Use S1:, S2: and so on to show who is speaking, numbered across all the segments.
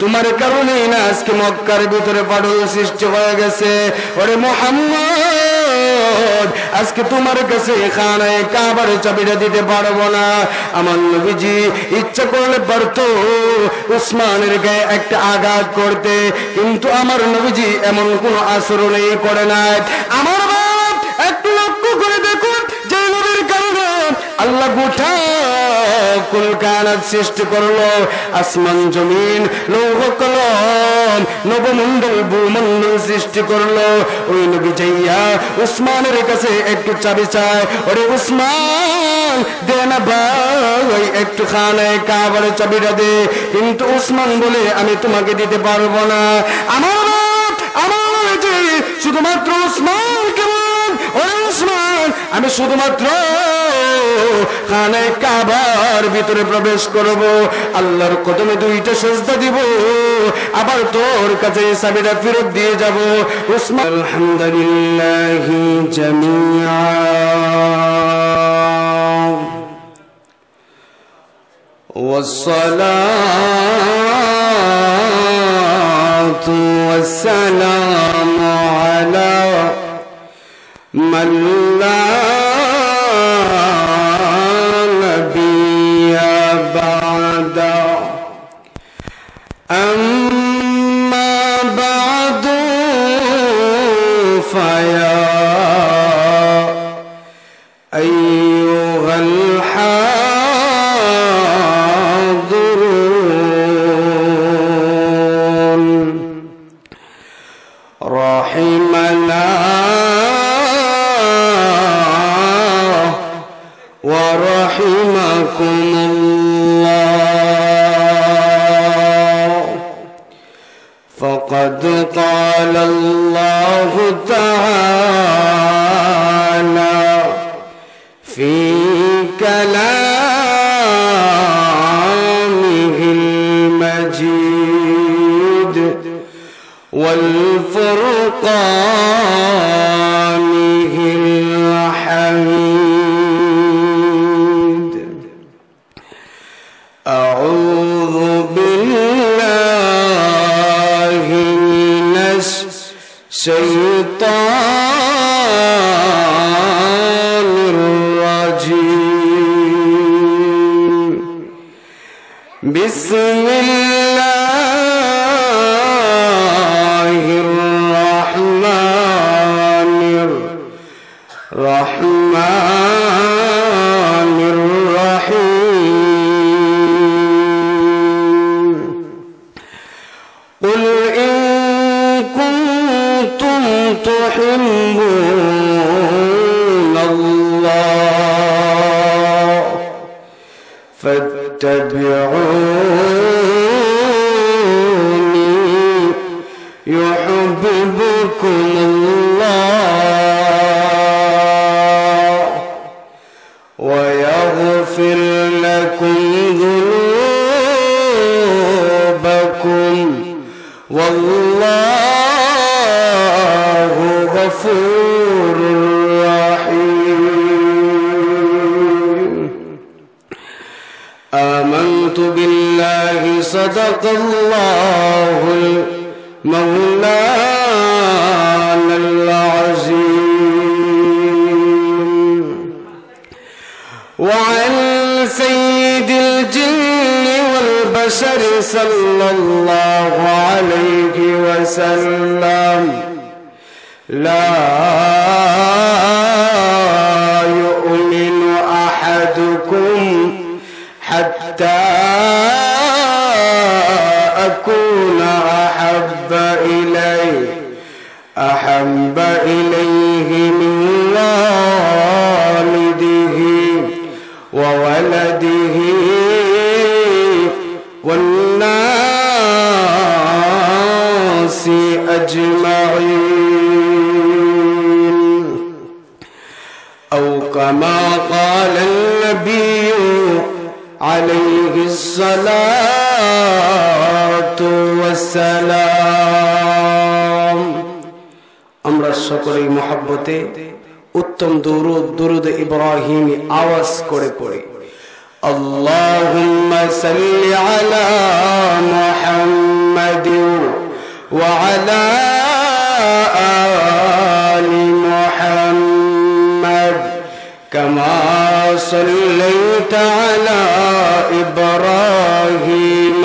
S1: তোমার কারণেই না, আজকে মক্কার ভিতরে পাডল সৃষ্টি হয়ে গেছে। ওরে মোহাম্মদ, আজকে তোমার কাছে খানায় কাবার চাবিটা দিতে পারব না। আমার নবীজি, ইচ্ছা করলে পারতো উসমানের গায়ে একটা আঘাত করতে, কিন্তু আমার নবীজি এমন কোনো আচরণই করে নাই। আমার আল্লাহ গোটা কুলকানাত সৃষ্টি করল। আসমান, জমিন, লৌহ, কলম নবমন্ডল ভূমন্ডল সৃষ্টি করল। ওই নবী যাইয়া উসমানের কাছে একটু চাবি চায়, ওরে উসমান, দে না ভাই, একটু খানায় কাবার চাবিটা দে। কিন্তু উসমান বলে, আমি তোমাকে দিতে পারব না। আমার আমার যে শুধুমাত্র উসমান কেমন ওরে উসমান আমি শুধুমাত্র খানে কাবার ভিতরে প্রবেশ করব আল্লাহর কদমে দুইটা সেজদা দিব আবার তোর কাছে এই চাবিটা ফেরত দিয়ে যাব উসমান আলহামদুলিল্লাহ জামিয়া والصلاة والسلام على من لا نبي بعد أما والفرقانه والسلام আমরা সকলেই মহাব্বতে উত্তম দরুদ দরুদ ইব্রাহিম আওয়াজ করে পড়ে اللهم صل على محمد محمد وعلى آل محمد كما صليت على إبراهيم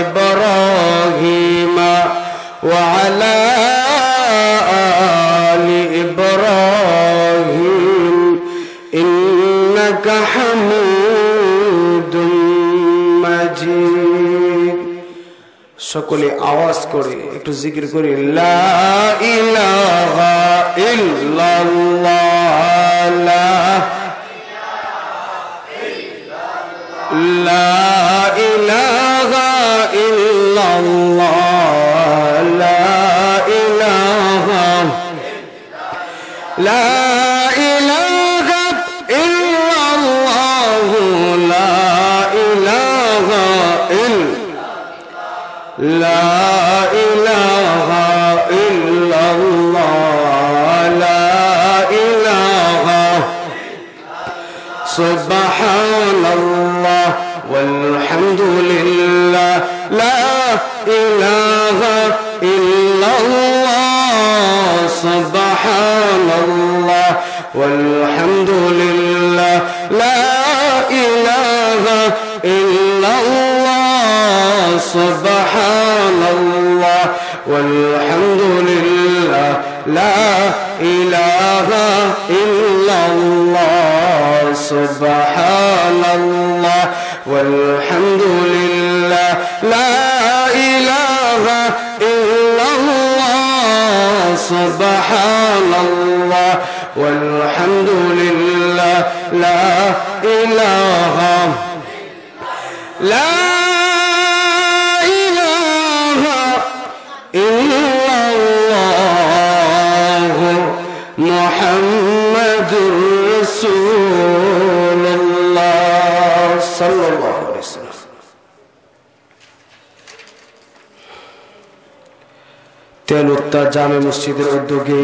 S1: إبراهيم وعلى آل إبراهيم إنك حميد مجيد সকলে আওয়াজ করে একটু জিকির করি লা ইলাহা ইল্লাল্লাহ লা لا إله إلا الله. لا إله. لا إله إلا الله. لا إله إلا لا إله إلا الله. لا إله. سبحان الله. والحمد لله لا إله إلا الله سبحان الله والحمد لله لا إله إلا الله سبحان الله والحمد لله لا إله إلا الله سبحان الله والحمد لله لا إله لا إله إلا الله محمد رسول الله صلى الله عليه وسلم তেলুত্তা জামে মসজিদের উদ্যোগে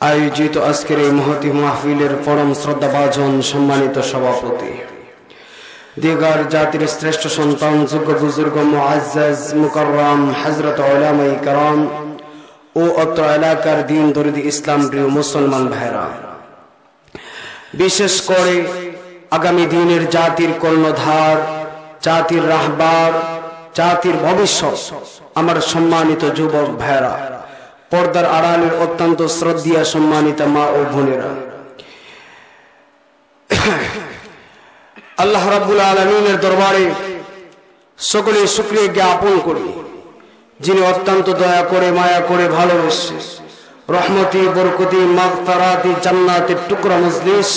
S1: আয়োজিত আজকের এই মহতি মাহফিলের পরম শ্রদ্ধাভাজন সম্মানিত সভাপতি দিগার জাতির শ্রেষ্ঠ সন্তান যোগ্য বুজুর্গ মুআজ্জাজ মুকাররম হযরত উলামায়ে کرام ও অত্র এলাকার দিন দরিদি ইসলাম প্রিয় মুসলমান ভাইরা বিশেষ করে আগামী দিনের জাতির কর্ণধার জাতির রাহবার জাতির ভবিষ্যৎ আমার সম্মানিত যুবক ভাইরা পর্দার আড়ালের অত্যন্ত শ্রদ্ধা সম্মানিত মা ও বোনেরা। আল্লাহ রাব্বুল আলমিনের দরবারে সকলে শুক্রিয়া জ্ঞাপন করি, যিনি অত্যন্ত দয়া করে, মায়া করে ভালোবেসে রহমতি, বরকতি, মাগফারাতি জান্নাতের টুকরা মজলিস,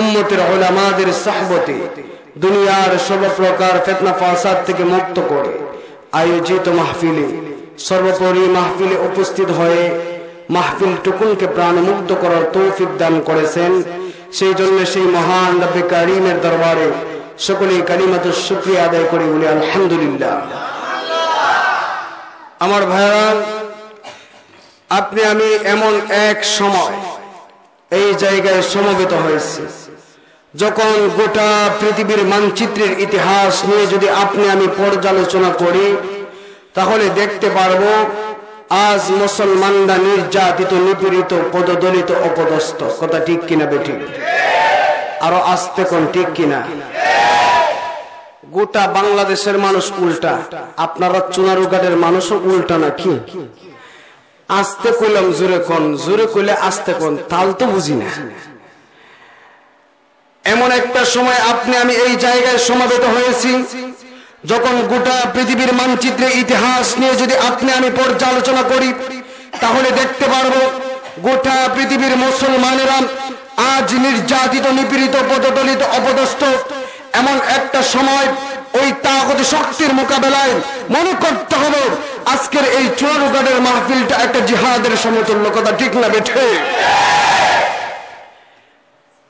S1: উম্মতের ওলামাদের সাহবতে দুনিয়ার সর্বপ্রকার ফেতনা ফাসাদ থেকে মুক্ত করে আয়োজিত মাহফিলে সর্বোপরি মাহফিলে উপস্থিত হয়ে মাহফিল টুকুনকে প্রাণমুক্ত করার তৌফিক দান করেছেন। সেই জন্য সেই মহান রব্বে কারিমের দরবারে সকলেই কালিমাত শুক্রিয়া আদায় করে বলি, আলহামদুলিল্লাহ। আমার ভাইরা আপনি আমি এমন এক সময় এই জায়গায় সমবেত হয়েছি। যখন গোটা পৃথিবীর মানচিত্রের ইতিহাস নিয়ে যদি আপনি আমি পর্যালোচনা করি তাহলে দেখতে পারব, আজ মুসলমানরা নির্যাতিত, নিপীড়িত, পদদলিত, অপদস্থ। কথা ঠিক কিনা বেঠিক? আরও আসতে কোন ঠিক কিনা? গোটা বাংলাদেশের মানুষ উল্টা। আপনারা চুনারুঘাটের মানুষও উল্টা নাকি? আসতে কইলাম জোরে কোন, জোরে কইলে আসতে কোন, তাল তো বুঝি না। এমন একটা সময় আপনি, আমি এই জায়গায় সমাবেত হয়েছি। যখন গোটা পৃথিবীর মানচিত্রে ইতিহাস নিয়ে যদি আপনি আমি পর্যালোচনা করি, তাহলে দেখতে পারব গোটা পৃথিবীর মুসলমানেরা আজ নির্যাতিত, নিপীড়িত পদদলিত অপদস্থ, এমন একটা সময় ওই তাগতি শক্তির মোকাবেলায় মনে করতে হবে, আজকের এই চুয়ারুগাড়ের মাহফিলটা একটা জিহাদের সমতুল্য কথা, ঠিক না বেঠে?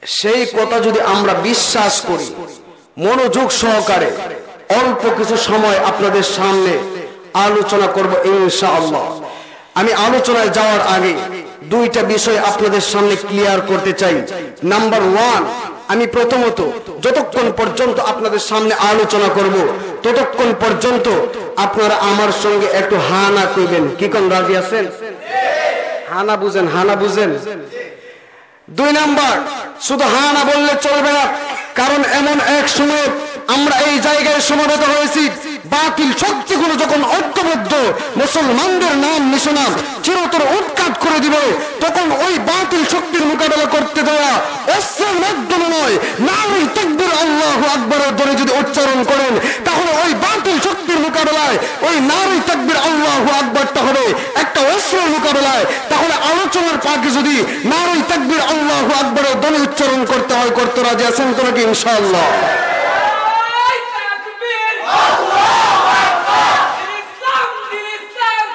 S1: সেই কথা যদি আমরা বিশ্বাস করি, মনোযোগ সহকারে অল্প কিছু সময় আপনাদের সামনে আলোচনা করব ইনশাআল্লাহ। আমি আলোচনায় যাওয়ার আগে দুইটা বিষয় আপনাদের সামনে ক্লিয়ার করতে চাই। নাম্বার ওয়ান, আমি প্রথমত যতক্ষণ পর্যন্ত আপনাদের সামনে আলোচনা করব, ততক্ষণ পর্যন্ত আপনারা আমার সঙ্গে একটু হানা কইবেন। কি কোন রাজি আছেন? হানা বুঝেন হানা বুঝেন। দুই নাম্বার, শুধু হা না বললে চলবে না, কারণ এমন এক সময় আমরা এই জায়গায় সমাবেত হয়েছি। বাতিল শক্তিগুলো যখন ঐক্যবদ্ধ, মুসলমানদের নাম নিশানা চিরতর উৎকাট করে দিবে, তখন ওই বাতিল শক্তির মোকাবেলা করতে দেওয়া অস্ত্রের মাধ্যমে নয় নামই তকবির আল্লাহ আকবরের ধরে যদি উচ্চারণ করেন, তাহলে ওই বাতিল শক্তির মোকাবেলায়, ওই নারী তকবির আল্লাহ আকবরটা হবে একটা অস্ত্রের মোকাবেলায়। তাহলে আলোচনার পাকে যদি নারী তকবির আল্লাহ আকবরের ধ্বনি উচ্চারণ করতে হয়, করতে রাজি আছেন তো ইনশাআল্লাহ
S2: তাকবীর আল্লাহু আকবার ইসলাম ইসলাম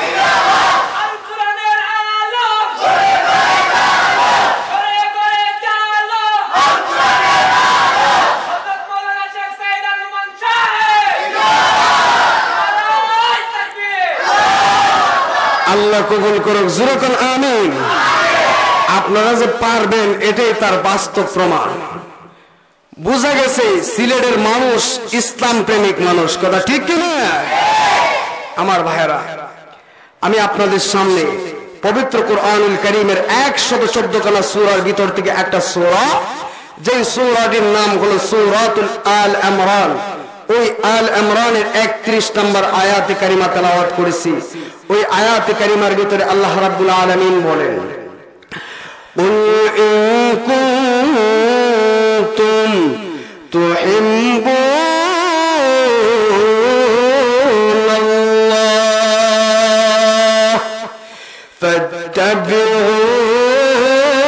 S2: জিন্দাবাদ আল কোরআনের আলো ঘরে ঘরে জালো আল কোরআনের আলো হযরত মাওলানা শেখ সাইদ আল মান সাহেব জিন্দাবাদ তাকবীর
S1: আল্লাহ কবুল করুক জুরকন আমিন। আপনারা যে পারবেন, এটাই তার বাস্তব প্রমাণ। বোঝা গেছে, সিলেটের মানুষ ইসলাম প্রেমিক মানুষ, কথা ঠিক কিনা আমার ভাইয়েরা, আমি আপনাদের সামনে পবিত্র কোরআনুল করিমের একশত চোদ্দ খানা সুরার ভিতর থেকে একটা সুরা যে সুরাটির নাম হলো সুরাতুল আল ইমরান ওই আল ইমরানের একত্রিশ নম্বর আয়াতে কারিমা তেলাওয়াত করেছি। ওই আয়াতে কারিমার ভিতরে আল্লাহ রাব্বুল আলামিন বলেন قل إن كنتم تحبون الله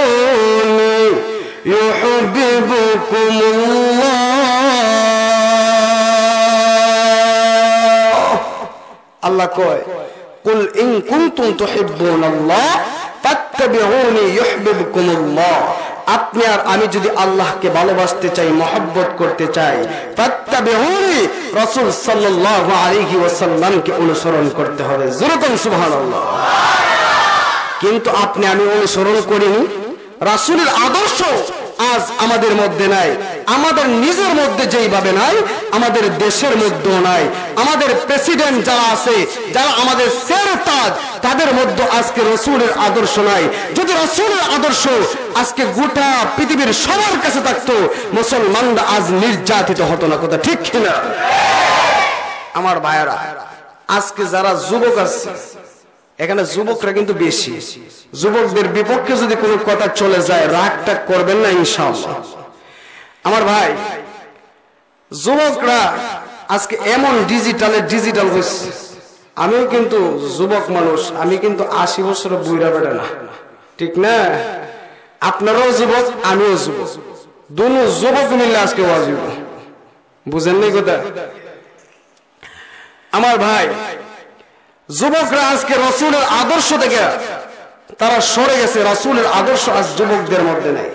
S1: فاتبعوني يحببكم الله আল্লাহ কয় কুল ইন কুনতুম তুহিব্বুনাল্লাহ ফাত্তাবিউনি ইউহিব্বুকুমুল্লাহ আপনি আর আমি যদি আল্লাহকে ভালোবাসতে চাই, মহব্বত করতে চাই, ফাত্তাবিউনি, রাসূল সাল্লাল্লাহু আলাইহি ওয়াসাল্লামকে অনুসরণ করতে হবে। সুবহানাল্লাহ। কিন্তু আপনি, আমি অনুসরণ করিনি। রাসূলের আদর্শ আজ আমাদের মধ্যে নাই। আমাদের নিজের মধ্যে যেইভাবে নাই, আমাদের দেশের মধ্যেও নাই। আমাদের প্রেসিডেন্ট যারা আছে, যারা আমাদের সের তাজ তাদের মধ্যে আজকে রসুলের আদর্শ নাই। যদি রসুলের আদর্শ আজকে গোটা পৃথিবীর সবার কাছে থাকতো, মুসলমানরা আজ নির্যাতিত হতো না কথা, ঠিক কিনা? আমার ভাইয়েরা, আজকে যারা যুবক আছে এখানে যুবকরা কিন্তু বেশি। যুবকদের বিপক্ষে যদি কোনো কথা চলে যায় রাগ টাগ করবেন না, ইনশাআল্লাহ। আমার ভাই, যুবকরা আজকে এমন ডিজিটালে ডিজিটাল হয়েছে আমিও কিন্তু যুবক মানুষ, আমি কিন্তু আশি বছর বুড়া বেড়া না। ঠিক না? আপনারাও যুবক, আমিও যুবক। দুনো যুবক মিললে আজকে ওয়াজিব বুঝেন নাই কথা? আমার ভাই যুবকরা আজকে রসুলের আদর্শ থেকে তারা সরে গেছে। রসুলের আদর্শ আজ যুবকদের মধ্যে নেই।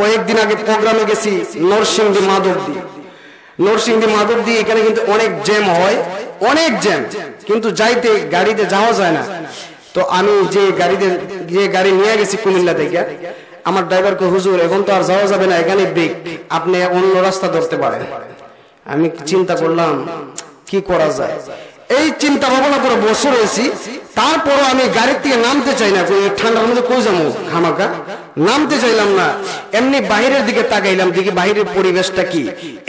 S1: কয়েকদিন আগে প্রোগ্রামে গেছি নরসিংদী মাধবদী। নরসিংদী মাধবদী এখানে কিন্তু অনেক জ্যাম হয়, অনেক জ্যাম, কিন্তু যাইতে গাড়িতে যাওয়া যায় না। তো আমি যে গাড়িতে যে গাড়ি নিয়ে গেছি কুমিল্লা থেকে, আমার ড্রাইভারকে হুজুর, এখন তো আর যাওয়া যাবে না, এখানে ব্রেক আপনি অন্য রাস্তা ধরতে পারেন। আমি চিন্তা করলাম, কি করা যায়? এই চিন্তা ভাবনা করে বসে রয়েছি। তারপরও আমি গাড়ির থেকে নামতে চাই না। ঠান্ডার মধ্যে কই যাব? খামাকা। নামতে চাইলাম না। এমনি বাহিরের দিকে তাকাইলাম। দেখি বাহিরের পরিবেশটা কি?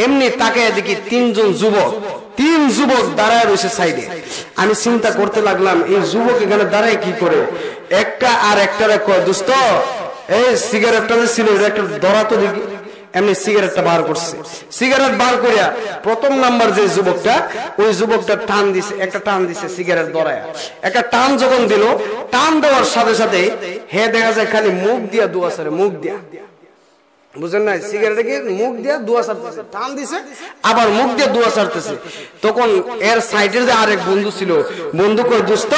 S1: এমনি তাকায় দেখি তিনজন যুবক। তিন যুবক দাঁড়ায় রয়েছে সাইডে। আমি চিন্তা করতে লাগলাম, এই যুবক এখানে দাঁড়ায় কি করে? একটা আর একটা দোস্ত, এই সিগারেটটা ছিল একটা ধরা তো দেখি। এমনি সিগারেটটা বার করছে। সিগারেট বার করিয়া প্রথম নাম্বার যে যুবকটা, ওই যুবকটা টান দিছে, একটা টান দিছে সিগারেট ধরায়। একটা টান যখন দিল, টান দেওয়ার সাথে সাথে হে দেখা যায় খালি মুখ দিয়া দু সারে মুখ দিয়া। বুঝেন নাই? সিগারেটকে মুখ দিয়ে দুয়া ছাড়তেছে টান দিছে? আবার মুখ দিয়ে দুয়া ছাড়তেছে তখন এর সাইডের যে আরেক বন্ধু ছিল, বন্ধু কই দোস্ত,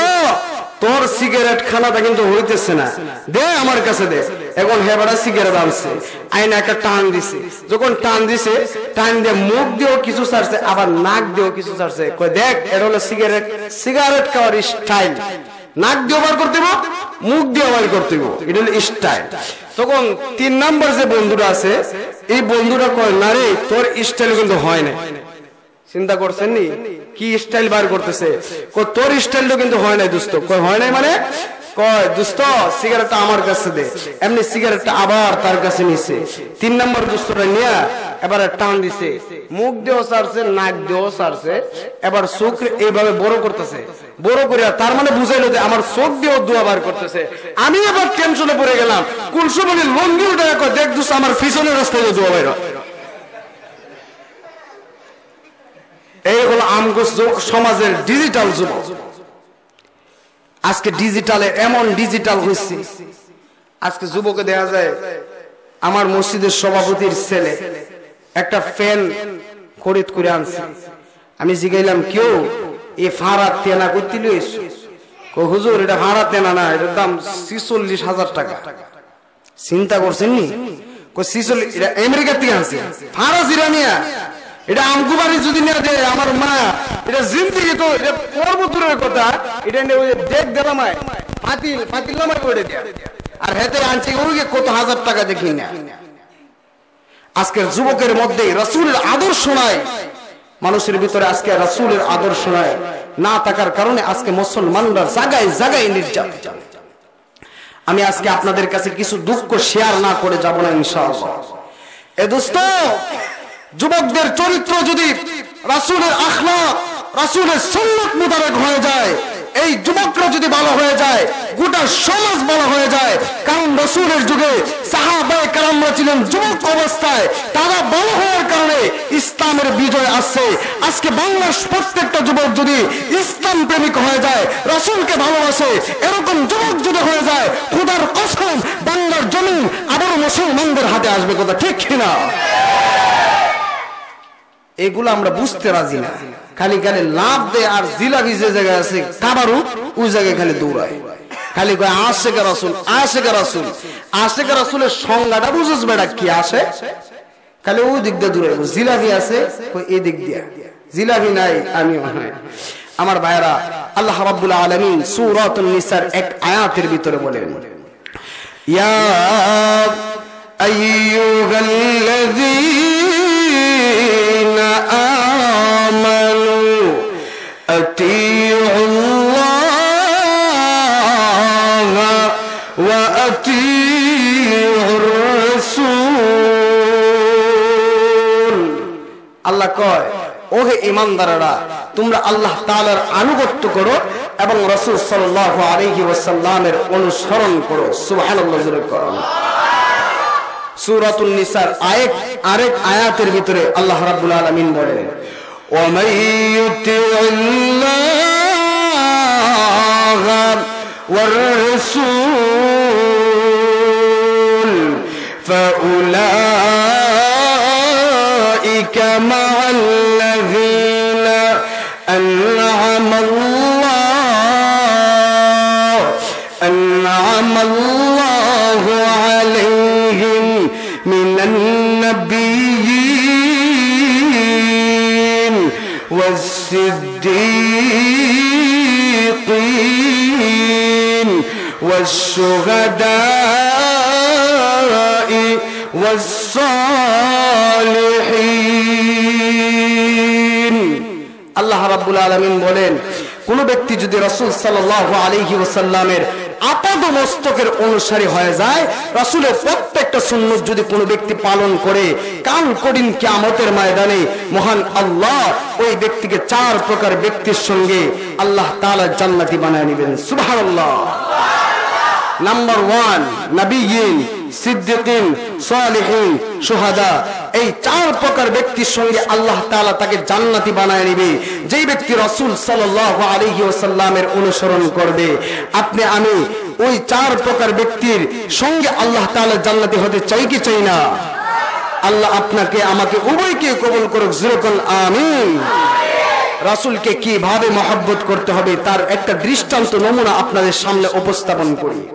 S1: তোর সিগারেট খানাটা কিন্তু হইতেছে না। দে আমার কাছে দে। এখন হেবারা সিগারেট আনছে, আইনা একটা টান দিছে। যখন টান দিছে, টান দিয়ে মুখ দিয়েও কিছু ছাড়ছে আবার নাক দিয়েও কিছু ছাড়ছে কই দেখ, এটা হলো সিগারেট সিগারেট খাওয়ার স্টাইল নাক দিয়ে করতে মুখ দিয়ে করতে। এটা স্টাইল তখন তিন নাম্বার যে বন্ধুটা আছে, এই বন্ধুটা কয়, না রে, তোর স্টাইল কিন্তু হয় না চিন্তা করছেন নি? কি স্টাইল বার করতেছে? তোর স্টাইলটা কিন্তু হয় নাই দোস্ত। হয় নাই মানে? কয়, দোস্ত, সিগারেটটা আমার কাছে দে। এমনি সিগারেটটা আবার তার কাছে নিছে। তিন নম্বর দোস্তটা নিয়ে এবার টান দিছে। মুখ দিয়েও সারছে, নাক দিয়েও সারছে। এবার চোখ এইভাবে বড় করতেছে। বড় করিয়া তার মানে বুঝাইলো যে আমার চোখ দিয়েও দোয়া বার করতেছে। আমি এবার টেনশনে পড়ে গেলাম। কুলসুমনি লঙ্গি উঠে দেখ দোস্ত, আমার পিছনের রাস্তায় দিয়ে বাইর এই হলো আমগো সমাজের ডিজিটাল যুবক। আজকে ডিজিটালে এমন ডিজিটাল হয়েছে। আজকে যুবকে দেখা যায়, আমার মসজিদের সভাপতির ছেলে একটা ফ্যান খরিদ করে আনছে। আমি জিগাইলাম কেউ এই ফাঁড়া তেনা করতে লইস হুজুর, এটা ফাঁড়া তেনা না, এটার দাম ছিচল্লিশ হাজার টাকা। চিন্তা করছেন নি? ছিচল্লিশ, এটা আমেরিকার থেকে আনছে। ফাঁড়া জিরানিয়া এটা আমগুবাড়ি যদি না দেয় আমার মা, এটা জিন্দিগি তো, এটা দূরের কথা। এটা নিয়ে ওই দেখ দিলাম পাতিল পাতিল নামায় করে দেয়া। আর হেতে আনছে ওই কত হাজার টাকা দেখি না আজকের যুবকের মধ্যে আদর্শ নাই। মানুষের ভিতরে আজকে রসুলের আদর্শ নাই। না থাকার কারণে আজকে মুসলমানরা জাগায় জাগায় নির্যাতন। আমি আজকে আপনাদের কাছে কিছু দুঃখ শেয়ার না করে যাব না, ইনশাআল্লাহ। এ দোস্ত যুবকদের চরিত্র যদি রাসূলের আখলাক রাসূলের সুন্নাত মোতাবেক হয়ে যায়, এই যুবকরা যদি ভালো হয়ে যায়, গোটা সমাজ ভালো হয়ে যায়, কারণ রসুলের যুগে সাহাবায়ে ছিলেন যুবক অবস্থায়, তারা ভালো হওয়ার কারণে ইসলামের বিজয় আসছে। আজকে বাংলার প্রত্যেকটা যুবক যদি ইসলাম প্রেমিক হয়ে যায়, রসুলকে ভালোবাসে, এরকম যুবক যদি হয়ে যায়, খুদার কসম, বাংলার জমিন আবার মুসলমানদের হাতে আসবে কথা ঠিক কিনা? এগুলো আমরা বুঝতে রাজি না। খালি খালি লাভ দেয় আর জিলাপি যে জায়গায় আছে কাবারু ওই জায়গায় খালি দৌড়ায়। খালি কয় আশেকা রাসুল আশেকা রাসুল আশেকা রাসুলের সংজ্ঞাটা বুঝেছ বেটা, কি আসে? খালি ওই দিক দিয়ে দূরে জিলাপি আছে এই দিক দিয়া। জিলাপি নাই, আমিও নাই। আমার ভাইরা আল্লাহ রাব্বুল আলামিন সূরাতুন নিসার এক আয়াতের ভিতরে বলেন, ইয়া আইয়ুহাল্লাযীনা আমানু أطيعوا الله وأطيعوا الرسول আল্লাহ কয় ওহে ইমানদারেরা তোমরা আল্লাহ তাআলার আনুগত্য করো এবং রাসূল সাল্লাল্লাহু আলাইহি ওয়াসাল্লামের অনুসরণ করো সুবহানাল্লাহ জোরে করো সুরাতুল নিসার আয়েক, আরেক আয়াতের ভিতরে আল্লাহ রাব্বুল আলামিন বলেন ওয়া মান ইউতিউল্লাহ ওয়ার রাসূল ফাউলাইকা মা আল্লাযী والشهداء والصالحين আল্লাহ রাব্বুল আলামিন বলেন কোন ব্যক্তি যদি রাসূল সাল্লাল্লাহু আলাইহি ওয়াসাল্লামের আপাদ মস্তকের অনুসারী হয়ে যায় রাসূলের প্রত্যেকটা সুন্নত যদি কোনো ব্যক্তি পালন করে কাল কঠিন কিয়ামতের ময়দানে মহান আল্লাহ ওই ব্যক্তিকে চার প্রকার ব্যক্তির সঙ্গে আল্লাহ তাআলা জান্নাতি বানায় নেবেন সুবহানাল্লাহ নাম্বার ওয়ান নবীন সিদ্দিকিন সালিহিন সুহাদা এই চার প্রকার ব্যক্তির সঙ্গে আল্লাহ তাআলা তাকে জান্নাতি বানায় নেবে। যেই ব্যক্তি রাসূল সাল্লাল্লাহু আলাইহি ওয়াসাল্লামের অনুসরণ করবে, আপনি, আমি ওই চার প্রকার ব্যক্তির সঙ্গে আল্লাহ তাআলা জান্নাতি হতে চাই কি চাই না? আল্লাহ আপনাকে, আমাকে উভয়কে কবল করুক যেরকম আমিন। রাসূলকে কীভাবে মহব্বত করতে হবে, তার একটা দৃষ্টান্ত, নমুনা আপনাদের সামনে উপস্থাপন করি।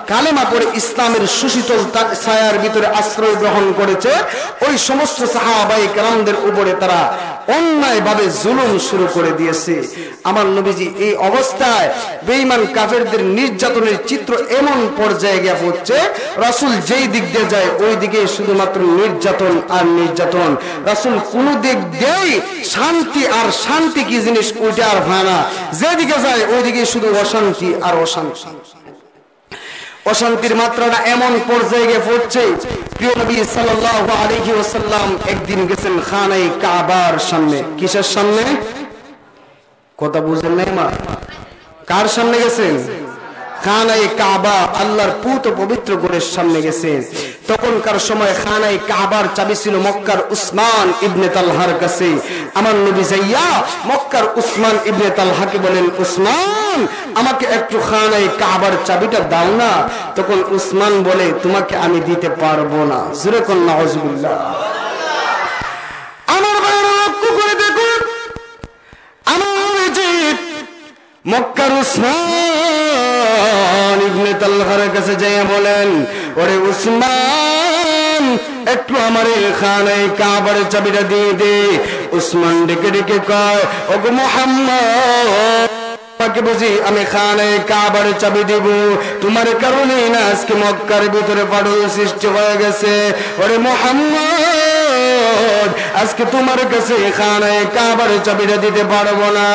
S1: কালেমা পরে ইসলামের সুশীতল ছায়ার ভিতরে আশ্রয় গ্রহণ করেছে, ওই সমস্ত সাহাবাই কারামদের উপরে তারা অন্যায় ভাবে জুলুম শুরু করে দিয়েছে। আমার নবীজি, এই অবস্থায় বেঈমান কাফেরদের নির্যাতনের চিত্র এমন পর্যায়ে গিয়ে পড়ছে, রাসূল যেই দিক দিয়ে যায়, ওই দিকে শুধুমাত্র নির্যাতন আর নির্যাতন। রাসূল কোন দিক দিয়েই শান্তি আর শান্তি কি জিনিস, ওইটা আর না। যেদিকে যায়, ওইদিকে শুধু অশান্তি আর অশান্তি। অশান্তির মাত্রাটা এমন পর্যায়ে গিয়ে পড়ছে প্রিয় নবী সাল্লাল্লাহু আলাইহি ওয়াসাল্লাম একদিন গেছেন খানাই কাবার সামনে। কিসের সামনে? কথা বুঝেন নাই মা? কার সামনে গেছেন? খানাই কাবা আল্লাহর পুত পবিত্র গোরের সামনে গেছেন তখনকার সময় খানাই কাবার চাবি ছিল মক্কার উসমান ইবনে তালহার কাছে। আমার নবী যাইয়া মক্কার উসমান ইবনে তালহাকে বলেন, উসমান, আমাকে একটু খানাই কাবার চাবিটা দাও না। তখন উসমান বলে, তোমাকে আমি দিতে পারব না। জুরে কন্যা আমার বাইরে লক্ষ্য করে দেখুন, আমার মক্কার উসমান ইবনে তালহার কাছে যাইয়া বলেন, ওরে উসমান, একটু আমার কাবার চাবিটা দিয়ে দে। উসমান ডেকে ডেকে কয় মোহাম্মদ তোমাকে বুঝি আমি খানে কাবার চাবি দিব। তোমার কারণে না আজকে মক্কার ভিতরে পাড়ল সৃষ্টি হয়ে গেছে। ওরে মোহাম্মদ আজকে তোমার কাছে এখানে কাবার চাবিটা দিতে পারব না।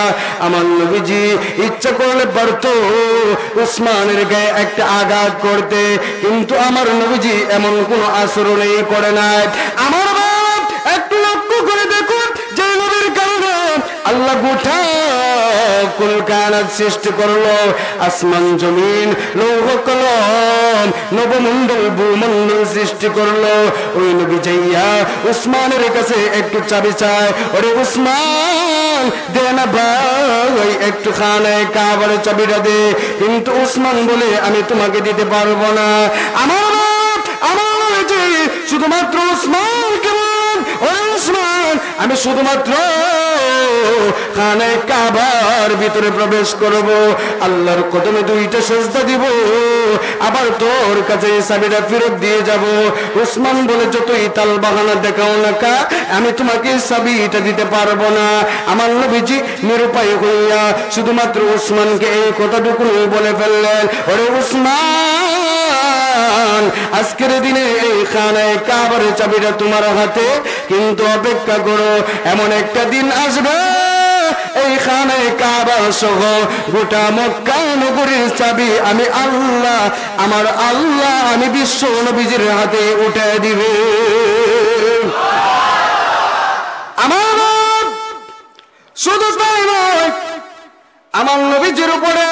S1: আমার নবীজি, ইচ্ছা করলে পারতো উসমানের গায়ে একটা আঘাত করতে, কিন্তু আমার নবীজি এমন কোন আচরণেই করে নাই। আমার বাপ একটু লক্ষ্য করে কারণে আল্লাহ গোটা কুল কায়নাত সৃষ্টি করল। আসমান, জমিন, লৌহ, কলম, নবমণ্ডল, ভূমণ্ডল সৃষ্টি করল। ওই নবী যাইয়া উসমানের কাছে একটু চাবি চায়, ওরে উসমান, দে না ভাই, একটু খানায় কাবার চাবিটা দে। কিন্তু উসমান বলে, আমি তোমাকে দিতে পারব না। আমার আমার শুধুমাত্র উসমানকে কেমন? ওরে উসমান আমি শুধুমাত্র খানে কাবার ভিতরে প্রবেশ করব। আল্লাহর কদমে দুইটা সেজদা দিব। আবার তোর কাছে এই ফেরত দিয়ে যাব। উসমান বলে, যতই তাল বাহানা দেখাও না আমি তোমাকে চাবিটা দিতে পারব না। আমার নবীজি নিরুপায় হইয়া শুধুমাত্র উসমানকে এই কথাটুকুনি বলে ফেললেন, ওরে উসমান, আজকের দিনে এই খানায় কাবার চাবিটা তোমার হাতে, কিন্তু অপেক্ষা করো এমন একটা দিন আসবে। এই খানায় কাবা সহ গোটা মক্কা নগরীর চাবি আমি আল্লাহ, আমার আল্লাহ আমি বিশ্ব নবীজির হাতে উঠে দিবে। আমার শুধু তাই আমার নবীজির উপরে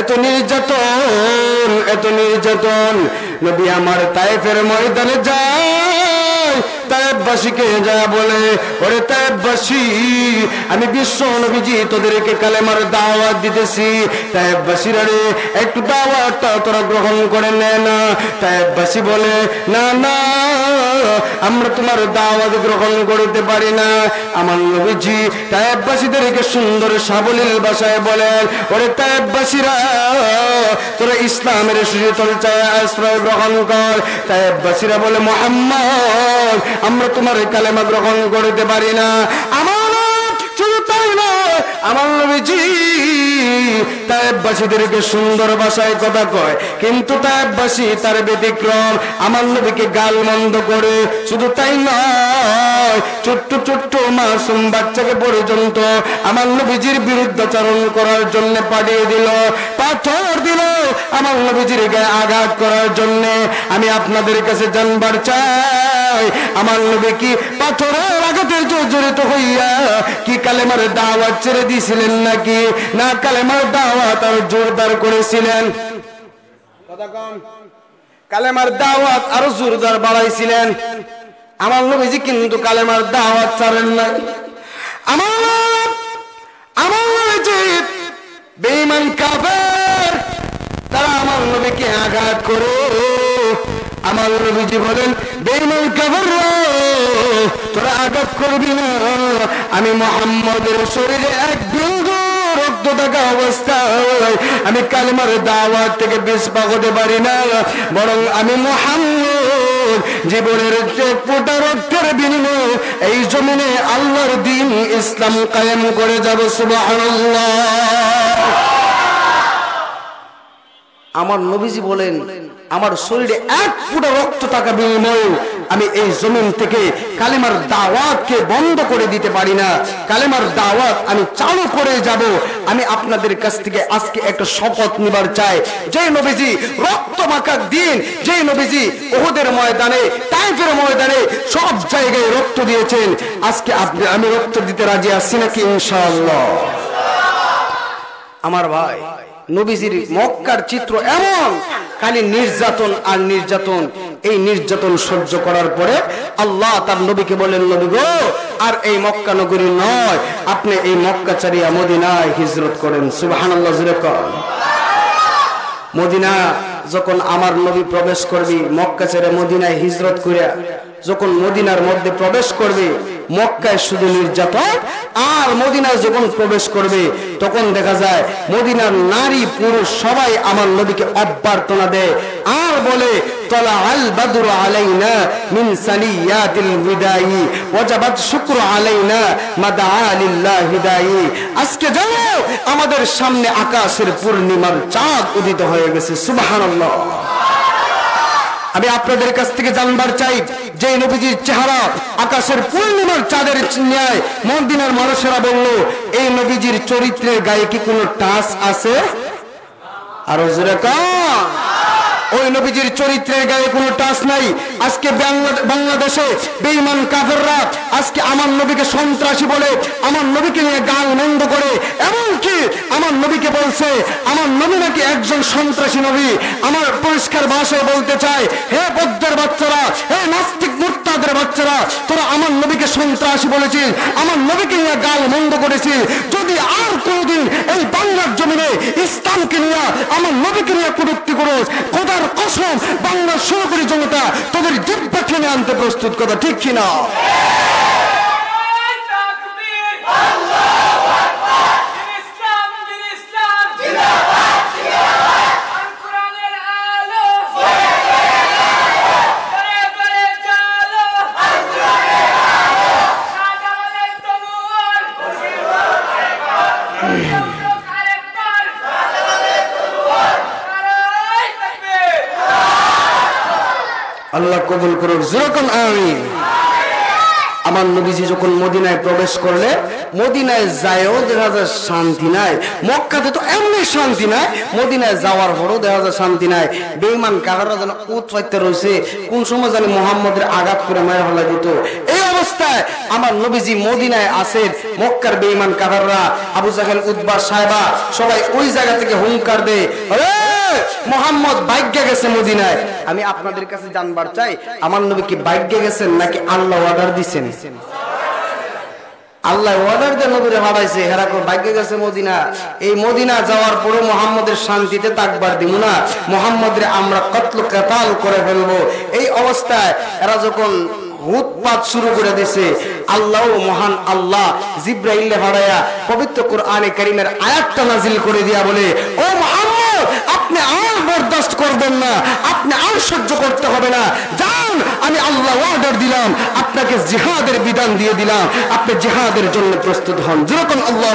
S1: এত নির্যাতন এত নির্যাতন। নবী আমার তাইফের ময়দানে যায় তাইবাসীকে যা বলে, ওরে তাইবাসী আমি বিশ্ব নবীজি তোদেরকে কালেমার দাওয়াত দিতেছি। তাইবাসীরা রে একটু দাওয়াতটা তোরা গ্রহণ করে নে না। তাইবাসী বলে, না না, আমরা তোমার দাওয়াত গ্রহণ করতে পারি না। আমার নবীজি তাইবাসীদেরকে সুন্দর সাবলীল ভাষায় বলেন, ওরে তাইবাসীরা তোরা ইসলামের সুশীতল চায় আশ্রয় গ্রহণ কর। তাইবাসীরা বলে, মোহাম্মদ, আমরা তোমার কালেমা গ্রহণ করতে পারি না। আমার তাই নয়। আমার নবীজি তায়েববাসীদেরকে সুন্দর কথা কয়। কিন্তু তায়েববাসী তার ব্যতিক্রম। আমার নবীকে করে শুধু তাই নয়, ছোট্ট ছোট্ট মাসুম বাচ্চাকে পর্যন্ত আমার নবীজির বিরুদ্ধাচরণ করার জন্য পাঠিয়ে দিল, পাথর দিল আমার নবীজির গায়ে আঘাত করার জন্য। আমি আপনাদের কাছে জানবার চাই, আমার নবী কি পাথরের আঘাতে জড়িত হইয়া কি কালেমার দাওয়াত ছেড়ে দিয়েছিলেন নাকি? না কালেমার দাওয়াত আর জোরদার করেছিলেন। কালেমার দাওয়াত আরও জোরদার বাড়াইছিলেন। আমার নবীজি কিন্তু কালেমার দাওয়াত ছাড়েন নাই। আমার আমার নবীজি বেঈমান কাফের। তারা আমার নবীকে আঘাত করে। আমার নবীজি বলেন, বেঈমান কাফের তোরা আঘাত করবি না। আমি মোহাম্মদের শরীরে এক বিন্দু রক্ত থাকা অবস্থায় আমি কালেমার দাওয়াত থেকে বিস্পা হতে পারি না। বরং আমি মোহাম্মদ জীবনের ফোটা রক্তের বিনিময়ে এই জমিনে আল্লাহর দিন ইসলাম কায়েম করে যাব, সুবহানাল্লাহ। আমার নবীজি বলেন আমার শরীরে এক ফুটা রক্ত টাকা বিনিময়ে আমি এই জমিন থেকে কালেমার দাওয়াতকে বন্ধ করে দিতে পারি না। কালেমার দাওয়াত আমি চালু করে যাব। আমি আপনাদের কাছ থেকে আজকে একটা শপথ নিবার চাই। যে নবীজি রক্ত মাখার দিন, যে নবীজি ওহুদের ময়দানে টাইফের ময়দানে সব জায়গায় রক্ত দিয়েছেন। আজকে আপনি, আমি রক্ত দিতে রাজি আছি নাকি ইনশাআল্লাহ? আমার ভাই নবীজির মক্কার চিত্র এমন খালি নির্যাতন আর নির্যাতন। এই নির্যাতন সহ্য করার পরে আল্লাহ তার নবীকে বলেন নবী গো আর এই মক্কা নগরী নয়। আপনি এই মক্কা চারিয়া মদিনায় হিজরত করেন। জুড়ে মদিনা যখন আমার নবী প্রবেশ করবি মক্কা ছেড়ে মদিনায় হিজরত করিয়া যখন মদিনার মধ্যে প্রবেশ করবে মক্কায় শুধু নির্যাতন আর মদিনায় যখন প্রবেশ করবে, তখন দেখা যায় মদিনার নারী, পুরুষ সবাই আমার নবীকে অভ্যর্থনা দেয় আর বলে আলিল্লাহ আজকে আমাদের সামনে আকাশের পূর্ণিমার চাঁদ উদিত হয়ে গেছে, সুবহানাল্লাহ। আমি আপনাদের কাছ থেকে জানবার চাই যে নবীজির চেহারা আকাশের পূর্ণিমার চাঁদের ন্যায় মন্দিনার মানুষেরা বলল, এই নবীজির চরিত্রের গায়ে কি কোনো টাচ আছে? আর জোরে কান ওই নবীজির চরিত্রের গায়ে কোনো টাচ নাই। আজকে বাংলাদেশে বেঈমান কাফেররা আজকে আমার নবীকে সন্ত্রাসী বলে, আমার নবীকে নিয়ে গাল মন্দ করে, এমনকি আমার নবীকে বলছে, আমার নবী নাকি একজন সন্ত্রাসী নবী। আমার পরিষ্কার ভাষায় বলতে চাই হে বৌদ্ধের বাচ্চারা, হে নাস্তিক মুক্তাদের বাচ্চারা, তোরা আমার নবীকে সন্ত্রাসী বলেছিস, আমার নবীকে নিয়ে গাল মন্দ করেছিস। যদি আর কোনোদিন এই বাংলার জমিনে ইসলামকে নিয়ে, আমার নবীকে নিয়ে কটূক্তি করোস খোদার কসম বাংলা সরকারি জনতা তোদের দিব্যা কিনে আনতে প্রস্তুত কথা ঠিক কিনা?
S2: আল্লাহু আকবার ইসলাম দিন ইসলাম জিন্দাবাদ জিন্দাবাদ আল কোরআনের আলো করে করে চালো আল কোরআনের আলো শাহজালালের তলোয়ার মুর্শিদ আরেকবার শাহজালালের তলোয়ার নারায়ে তাকবীর
S1: আল্লাহ কবুল করুক যেরকম আমি। আমার নবীজি যখন মদিনায় প্রবেশ করলে মদিনায় যায়ও দেখা যায় শান্তি নাই। মক্কাতে তো এমনি শান্তি নাই। মদিনায় যাওয়ার পরও দেখা যায় শান্তি নাই। বেইমান কাহারা যেন উৎপাইতে রয়েছে কোন সময় জানি মোহাম্মদের আঘাত করে মায়ের হলা দিত। এই অবস্থায় আমার নবীজি মদিনায় আসেন। মক্কার বেইমান কাহাররা আবু জাহেল উদ্বা সাহেবা সবাই ওই জায়গা থেকে হুঙ্কার দেয়। "ওরে, মোহাম্মদ বাইকে গেছে মদিনায়। আমি আপনাদের কাছে জানবার চাই, আমার নবী কি বাইকে গেছেন নাকি আল্লাহ অর্ডার দিছেন? আল্লাহ অর্ডার দিয়ে নবীরে ভাবাইছে হেরাকো ভাগ্যে গেছে মদিনা। এই মদিনা যাওয়ার পরে মোহাম্মদের শান্তিতে তাকবার দিব না। মোহাম্মদের আমরা কতল কেতাল করে ফেলব। এই অবস্থায় এরা যখন উৎপাত শুরু করে দিছে, আল্লাহ মহান আল্লাহ জিব্রাইলে ভাড়ায়া পবিত্র কোরআনে কারিমের আয়াতটা নাজিল করে দিয়া বলে, ও মোহাম্মদ আপনি আর বরদাস্ত করবেন না। আপনি আর সহ্য করতে হবে না। যান, আমি আল্লাহ অর্ডার দিলাম। আপনাকে জিহাদের বিধান দিয়ে দিলাম। আপনি জিহাদের জন্য প্রস্তুত হন। যেরকম আল্লাহ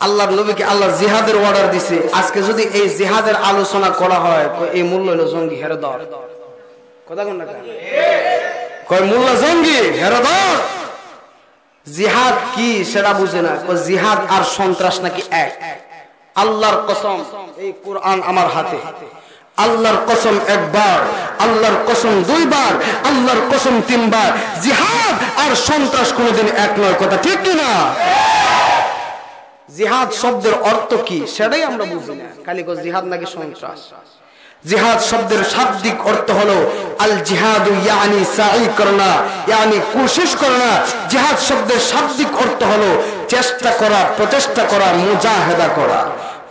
S1: আল্লাহর নবীকে আল্লাহ জিহাদের অর্ডার দিছে। আজকে যদি এই জিহাদের আলোচনা করা হয় কয় এই মূল্য হলো জঙ্গি হেরদর। জিহাদ কি সেটা বুঝে না। জিহাদ আর সন্ত্রাস নাকি এক এক? আল্লাহর কসম, এই কোরআন আমার হাতে। আল্লাহর কসম একবার, আল্লাহর কসম দুইবার, আল্লাহর কসম তিনবার। জিহাদ আর সন্ত্রাস কোনোদিন এক নয় কথা, ঠিক কিনা জিহাদ শব্দের অর্থ কি, সেটাই আমরা বুঝি না। খালি জিহাদ নাকি সন্ত্রাস? জিহাদ শব্দের শাব্দিক অর্থ হলো আল জিহাদু ইয়ানি সাই করনা, ইয়ানি কোশিশ করনা। জিহাদ শব্দের শাব্দিক অর্থ হলো চেষ্টা করা, প্রচেষ্টা করা, মুজাহেদা করা।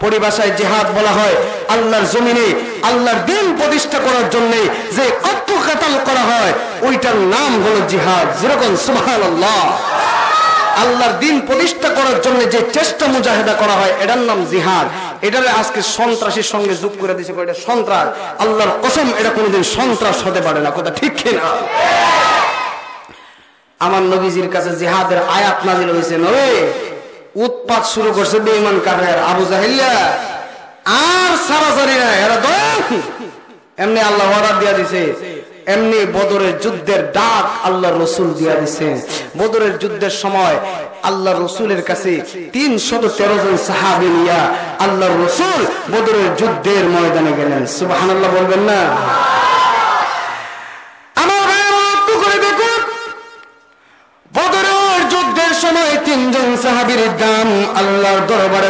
S1: পরিভাষায় জিহাদ বলা হয় আল্লাহর জমিনে, আল্লাহর দিন প্রতিষ্ঠা করার জন্য যে কত কাতাল করা হয়, ওইটার নাম হলো জিহাদ। যেরকম সুবহানাল্লাহ। আল্লাহর দিন প্রতিষ্ঠা করার জন্য যে চেষ্টা মুজাহেদা করা হয়, এটার নাম জিহাদ। এটারে আজকে সন্ত্রাসীর সঙ্গে যোগ করে দিয়েছে এটা সন্ত্রাস। আল্লাহর কসম, এটা কোনোদিন সন্ত্রাস হতে পারে না। কথা ঠিক কিনা? আমার নবীজির কাছে জিহাদের আয়াত নাজিল হয়েছে, নবে, উৎপাত শুরু করছে বেঈমান কাফের আবু জাহিল্লা আর সারাসারি না, এরা তো এমনি আল্লাহ অর্ডার দিয়া দিছে। এমনি বদরের যুদ্ধের ডাক আল্লাহ রসুল দিয়া দিছে। বদরের যুদ্ধের সময় আল্লাহ রসুলের কাছে তিন শত তেরো জন সাহাবি নিয়া আল্লাহ রসুল বদরের যুদ্ধের ময়দানে গেলেন। সুবাহ বলবেন না? দরবারে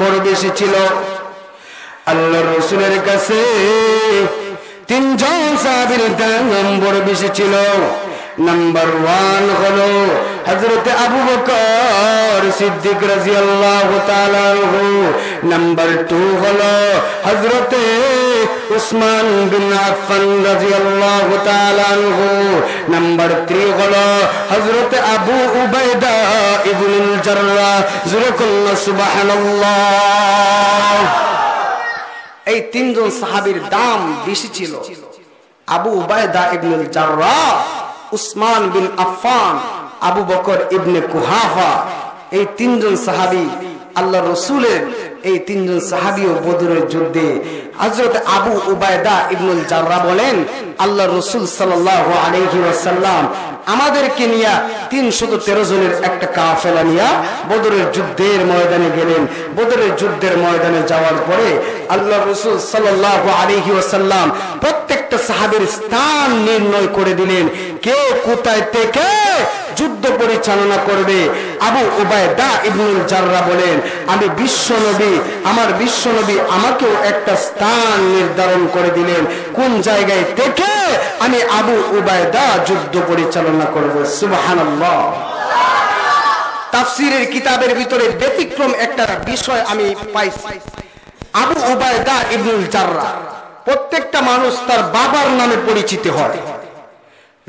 S1: বড় বেশি ছিল। আল্লাহ রসুলের কাছে তিনজন সাহাবীর দাম বড় বেশি ছিল নাম্বার ওয়ান হলো হজরত আবু বকর সিদ্দিক তাআলা আনহু। নাম্বার টু হলো হজরত উসমান বিন রাদিয়াল্লাহু তাআলা আনহু। নাম্বার 3 হলো হযরত আবু উবাইদা ইবনুল জাররাহ যুরকুল্লাহ সুবহানাল্লাহ। এই তিনজন সাহাবীর দাম বেশি ছিল। আবু উবাইদা ইবনুল জাররাহ, উসমান বিন আফফান, আবু বকর ইবনে কুহাফা, এই তিনজন সাহাবী আল্লাহ রসুলের এই তিনজন সাহাবী ও বদরের যুদ্ধে। হযরত আবু উবাইদা ইবনুল জাররাহ বলেন আল্লাহ রসুল সাল্লাল্লাহু আলাইহি ওয়াসাল্লাম আমাদেরকে নিয়া তিনশত তেরো জনের একটা কাফেলা নিয়া বদরের যুদ্ধের ময়দানে গেলেন। বদরের যুদ্ধের ময়দানে যাওয়ার পরে আল্লাহ রসুল সাল্লাল্লাহু আলাইহি ওয়াসাল্লাম প্রত্যেকটা সাহাবের স্থান নির্ণয় করে দিলেন। কে কোথায় থেকে যুদ্ধ পরিচালনা করবে? আবু উবায়দা ইবনুল জাররা বলেন, আমি বিশ্ব নবী, আমার বিশ্ব নবী আমাকেও একটা স্থান নির্ধারণ করে দিলেন। কোন জায়গায় থেকে আমি আবু উবায়দা যুদ্ধ পরিচালনা করব, সুবহানাল্লাহ। তাফসিরের কিতাবের ভিতরে ব্যতিক্রম একটা বিষয় আমি পাইছি। আবু উবায়দা ইবনুল জাররা, প্রত্যেকটা মানুষ তার বাবার নামে পরিচিত হয়।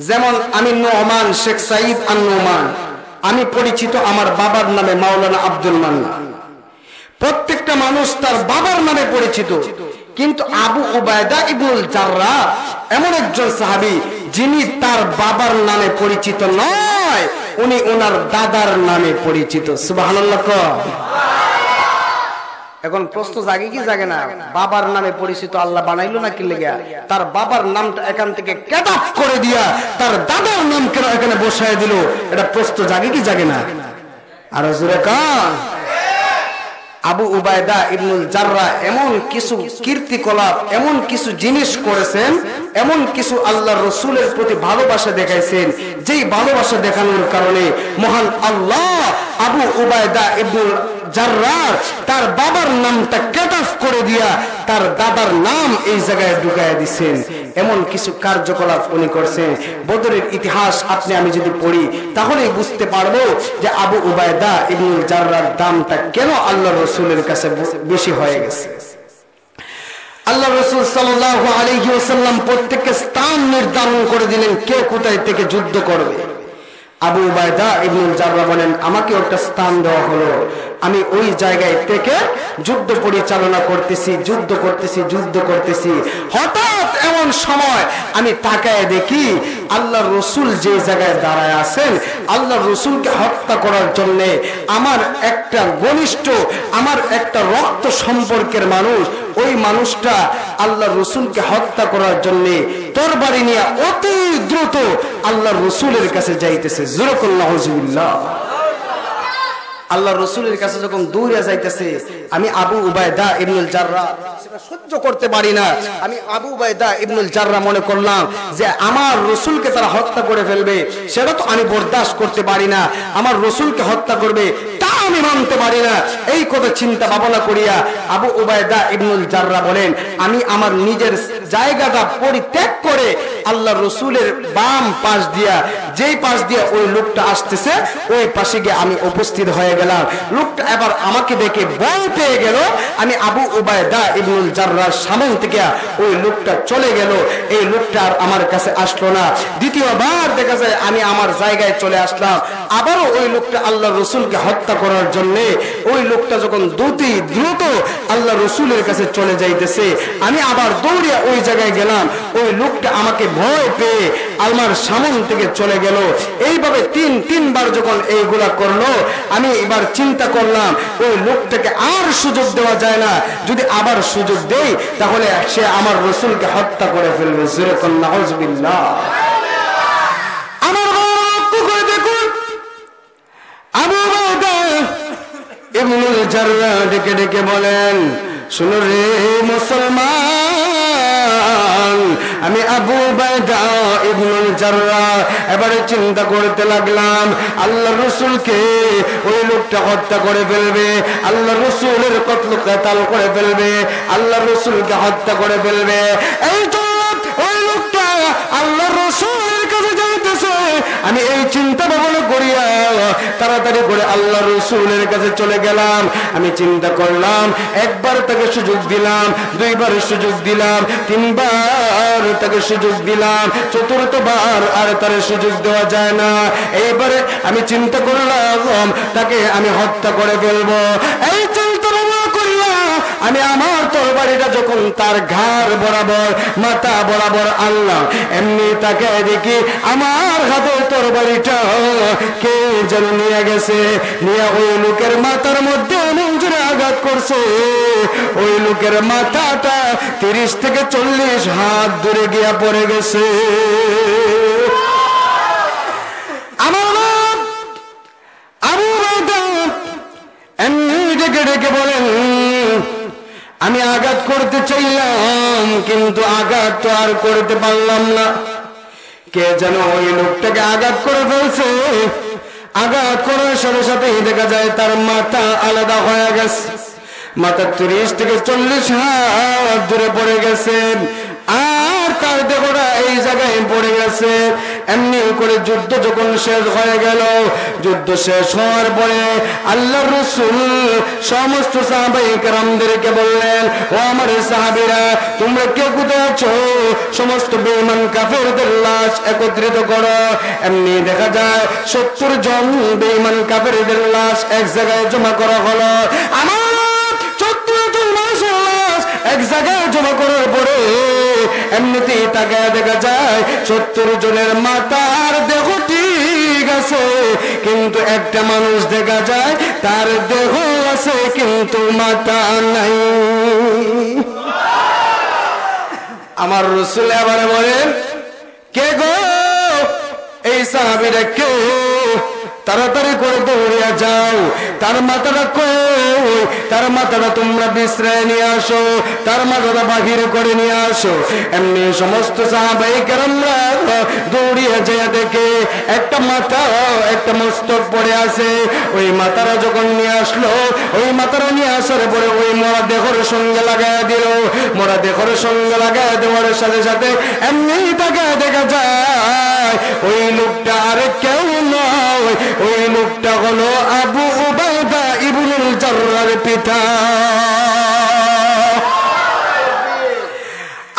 S1: যেমন আমি নোমান শেখ সাইদ নোমান আমি পরিচিত আমার বাবার নামে মাওলানা আব্দুল মান্না। প্রত্যেকটা মানুষ তার বাবার নামে পরিচিত। কিন্তু আবু উবায়দা ইবনুল জাররা এমন একজন সাহাবী যিনি তার বাবার নামে পরিচিত নয়, উনি ওনার দাদার নামে পরিচিত। কহ। এখন প্রশ্ন জাগে কি জাগে না? বাবার নামে পরিচিত আল্লাহ বানাইলো না কি লেগে? তার বাবার নামটা এখান থেকে কেট করে দিয়া তার দাদার নাম কেন এখানে বসায় দিল? এটা প্রশ্ন জাগে কি জাগে না? আর জোরে কান আবু উবায়দা ইবনুল জাররা এমন কিছু কীর্তিকলাপ, এমন কিছু জিনিস করেছেন, এমন কিছু আল্লাহ রসুলের প্রতি ভালোবাসা দেখাইছেন, যেই ভালোবাসা দেখানোর কারণে মহান আল্লাহ আবু উবায়দা ইবনুল জাররার, তার বাবার নামটা কেট অফ করে দিয়া তার দাদার নাম এই জায়গায় ঢুকায় দিছেন। এমন কিছু কার্যকলাপ উনি করছেন। বদরের ইতিহাস আপনি, আমি যদি পড়ি তাহলে বুঝতে পারব যে আবু উবায়দা ইবনুল জাররার দামটা কেন আল্লাহ রসুলের কাছে বেশি হয়ে গেছে। আল্লাহ রসুল সাল্লাহ আলহি ওসাল্লাম প্রত্যেককে স্থান নির্ধারণ করে দিলেন, কে কোথায় থেকে যুদ্ধ করবে। আবু উবায়দা ইবনুল জাররা বলেন, আমাকে একটা স্থান দেওয়া হলো। আমি ওই জায়গায় থেকে যুদ্ধ পরিচালনা করতেছি, যুদ্ধ করতেছি যুদ্ধ করতেছি। হঠাৎ এমন সময় আমি তাকায় দেখি আল্লাহ রসুল যে জায়গায় দাঁড়ায় আছেন আল্লাহ রসুলকে হত্যা করার জন্য আমার একটা ঘনিষ্ঠ, আমার একটা রক্ত সম্পর্কের মানুষ, ওই মানুষটা আল্লাহ রসুলকে হত্যা করার জন্য বাড়ি নিয়ে অতি দ্রুত আল্লাহ রসুলের কাছে যাইতেছে। জুরকুল্লাহ আল্লাহ রসুলের কাছে যখন দৌড়ে যাইতেছে, আমি আবু উবায়দা ইবনুল জাররা সহ্য করতে পারি না। আমি আবু উবায়দা ইবনুল জাররা মনে করলাম যে আমার রসুলকে তারা হত্যা করে ফেলবে, সেটা তো আমি বরদাস্ত করতে পারি না। আমার রসুলকে হত্যা করবে, তা আমি মানতে পারি না। এই কথা চিন্তা ভাবনা করিয়া আবু উবায়দা ইবনুল জাররা বলেন, আমি আমার নিজের জায়গাটা পরিত্যাগ করে আল্লাহ রসুলের বাম পাশ দিয়া, যেই পাশ দিয়া ওই লোকটা আসতেছে, ওই পাশে গিয়ে আমি উপস্থিত হয়ে গেলাম। লোকটা এবার আমাকে দেখে বল পেয়ে গেল। আমি আবু উবায়দা ইবনুল জাররার সামন থেকে ওই লোকটা চলে গেল। এই লোকটা আর আমার কাছে আসলো না। দ্বিতীয়বার দেখা যায় আমি আমার জায়গায় চলে আসলাম। আবারও ওই লোকটা আল্লাহ রসুলকে হত্যা করার জন্য ওই লোকটা যখন দ্রুতি দ্রুত আল্লাহ রসুলের কাছে চলে যাইতেছে, আমি আবার দৌড়িয়া ওই জায়গায় গেলাম। ওই লোকটা আমাকে ভয় পেয়ে আমার সামন থেকে চলে গেল। এইভাবে তিন, তিনবার যখন এইগুলা করল, আমি এবার চিন্তা করলাম, ওই লোকটাকে আর সুযোগ দেওয়া যায় না। যদি আবার সুযোগ দেই, তাহলে সে আমার রসুলকে হত্যা করে ফেলবে। ডেকে ডেকে বলেন, শুনো রে মুসলমান আমি আবু এবারে চিন্তা করতে লাগলাম, আল্লাহ রসুলকে ওই লোকটা হত্যা করে ফেলবে, আল্লাহ রসুলের কতল কেতাল করে ফেলবে, আল্লাহ রসুলকে হত্যা করে ফেলবে। এই তো আমি এই চিন্তা ভাবনা করিয়া তাড়াতাড়ি করে আল্লাহ রসুলের কাছে চলে গেলাম। আমি চিন্তা করলাম, একবার তাকে সুযোগ দিলাম, দুইবার সুযোগ দিলাম, তিনবার তাকে সুযোগ দিলাম, চতুর্থবার আর তার সুযোগ দেওয়া যায় না। এইবারে আমি চিন্তা করলাম, তাকে আমি হত্যা করে ফেলব। এই চিন্তা আমি আমার তরবারিটা যখন তার ঘাড় বরাবর, মাথা বরাবর আনলাম, এমনি তাকে দেখি আমার হাতের তরবারিটা কে যেন নিয়ে গেছে, নিয়ে ওই লোকের মাথার মধ্যে মঞ্জুরে আঘাত করছে। ওই লোকের মাথাটা তিরিশ থেকে চল্লিশ হাত দূরে গিয়া পড়ে গেছে আমার বাপ আবু বাবা এমনি ডেকে ডেকে বলেন আমি আঘাত করতে চাইলাম, কিন্তু আঘাত তো আর করতে পারলাম না। কে যেন ওই লোকটাকে আঘাত করে ফেলছে। আঘাত করার সাথে সাথেই দেখা যায় তার মাথা আলাদা হয়ে গেছে। মাথা তিরিশ থেকে চল্লিশ হাত দূরে পড়ে গেছে। আর তার দেহটা এই জায়গায় পড়ে গেছে। এমনি করে যুদ্ধ যখন শেষ হয়ে গেল, যুদ্ধ শেষ হওয়ার পরে আল্লাহ রসুল সমস্ত সাহাবাই বললেন, ও আমার সাহাবিরা, তোমরা কে কোথায় সমস্ত বেমান কাফেরদের লাশ একত্রিত করো। এমনি দেখা যায়, সত্তর জন বেমান কাফেরদের লাশ এক জায়গায় জমা করা হলো। আমার সত্তর জন মানুষের লাশ এক জায়গায় জমা করার পরে এমনিতেই তাকায় দেখা যায়, সত্তর জনের মাতার ঠিক আছে, কিন্তু একটা মানুষ দেখা যায়, তার দেহ আছে, কিন্তু মাথা নাই। আমার রসুল আবার বলেন, কে গো? এই সাহাবিরা কে? তাড়াতাড়ি করে দৌড়িয়া যাও। তার মাথাটা কই তার মাথাটা তোমরা বিশ্রায় নিয়ে আসো, তার মাথাটা বাহির করে নিয়ে আসো। এমনি সমস্ত কেরামরা দৌড়িয়া যায় দেখে একটা মাথা, একটা মস্তক পড়ে আছে। ওই মাথারা যখন নিয়ে আসলো, ওই মাথারা নিয়ে আসার পরে ওই মরা দেহর সঙ্গে লাগায় দিল। মরা দেহর সঙ্গে লাগায় দেওয়ার সাথে সাথে এমনি তাকে দেখা যায়, ওই লোকটা আর কেউ নয়। ওই লোকটা হলো আবু উবাইদা ইবনুল জাররার পিতা।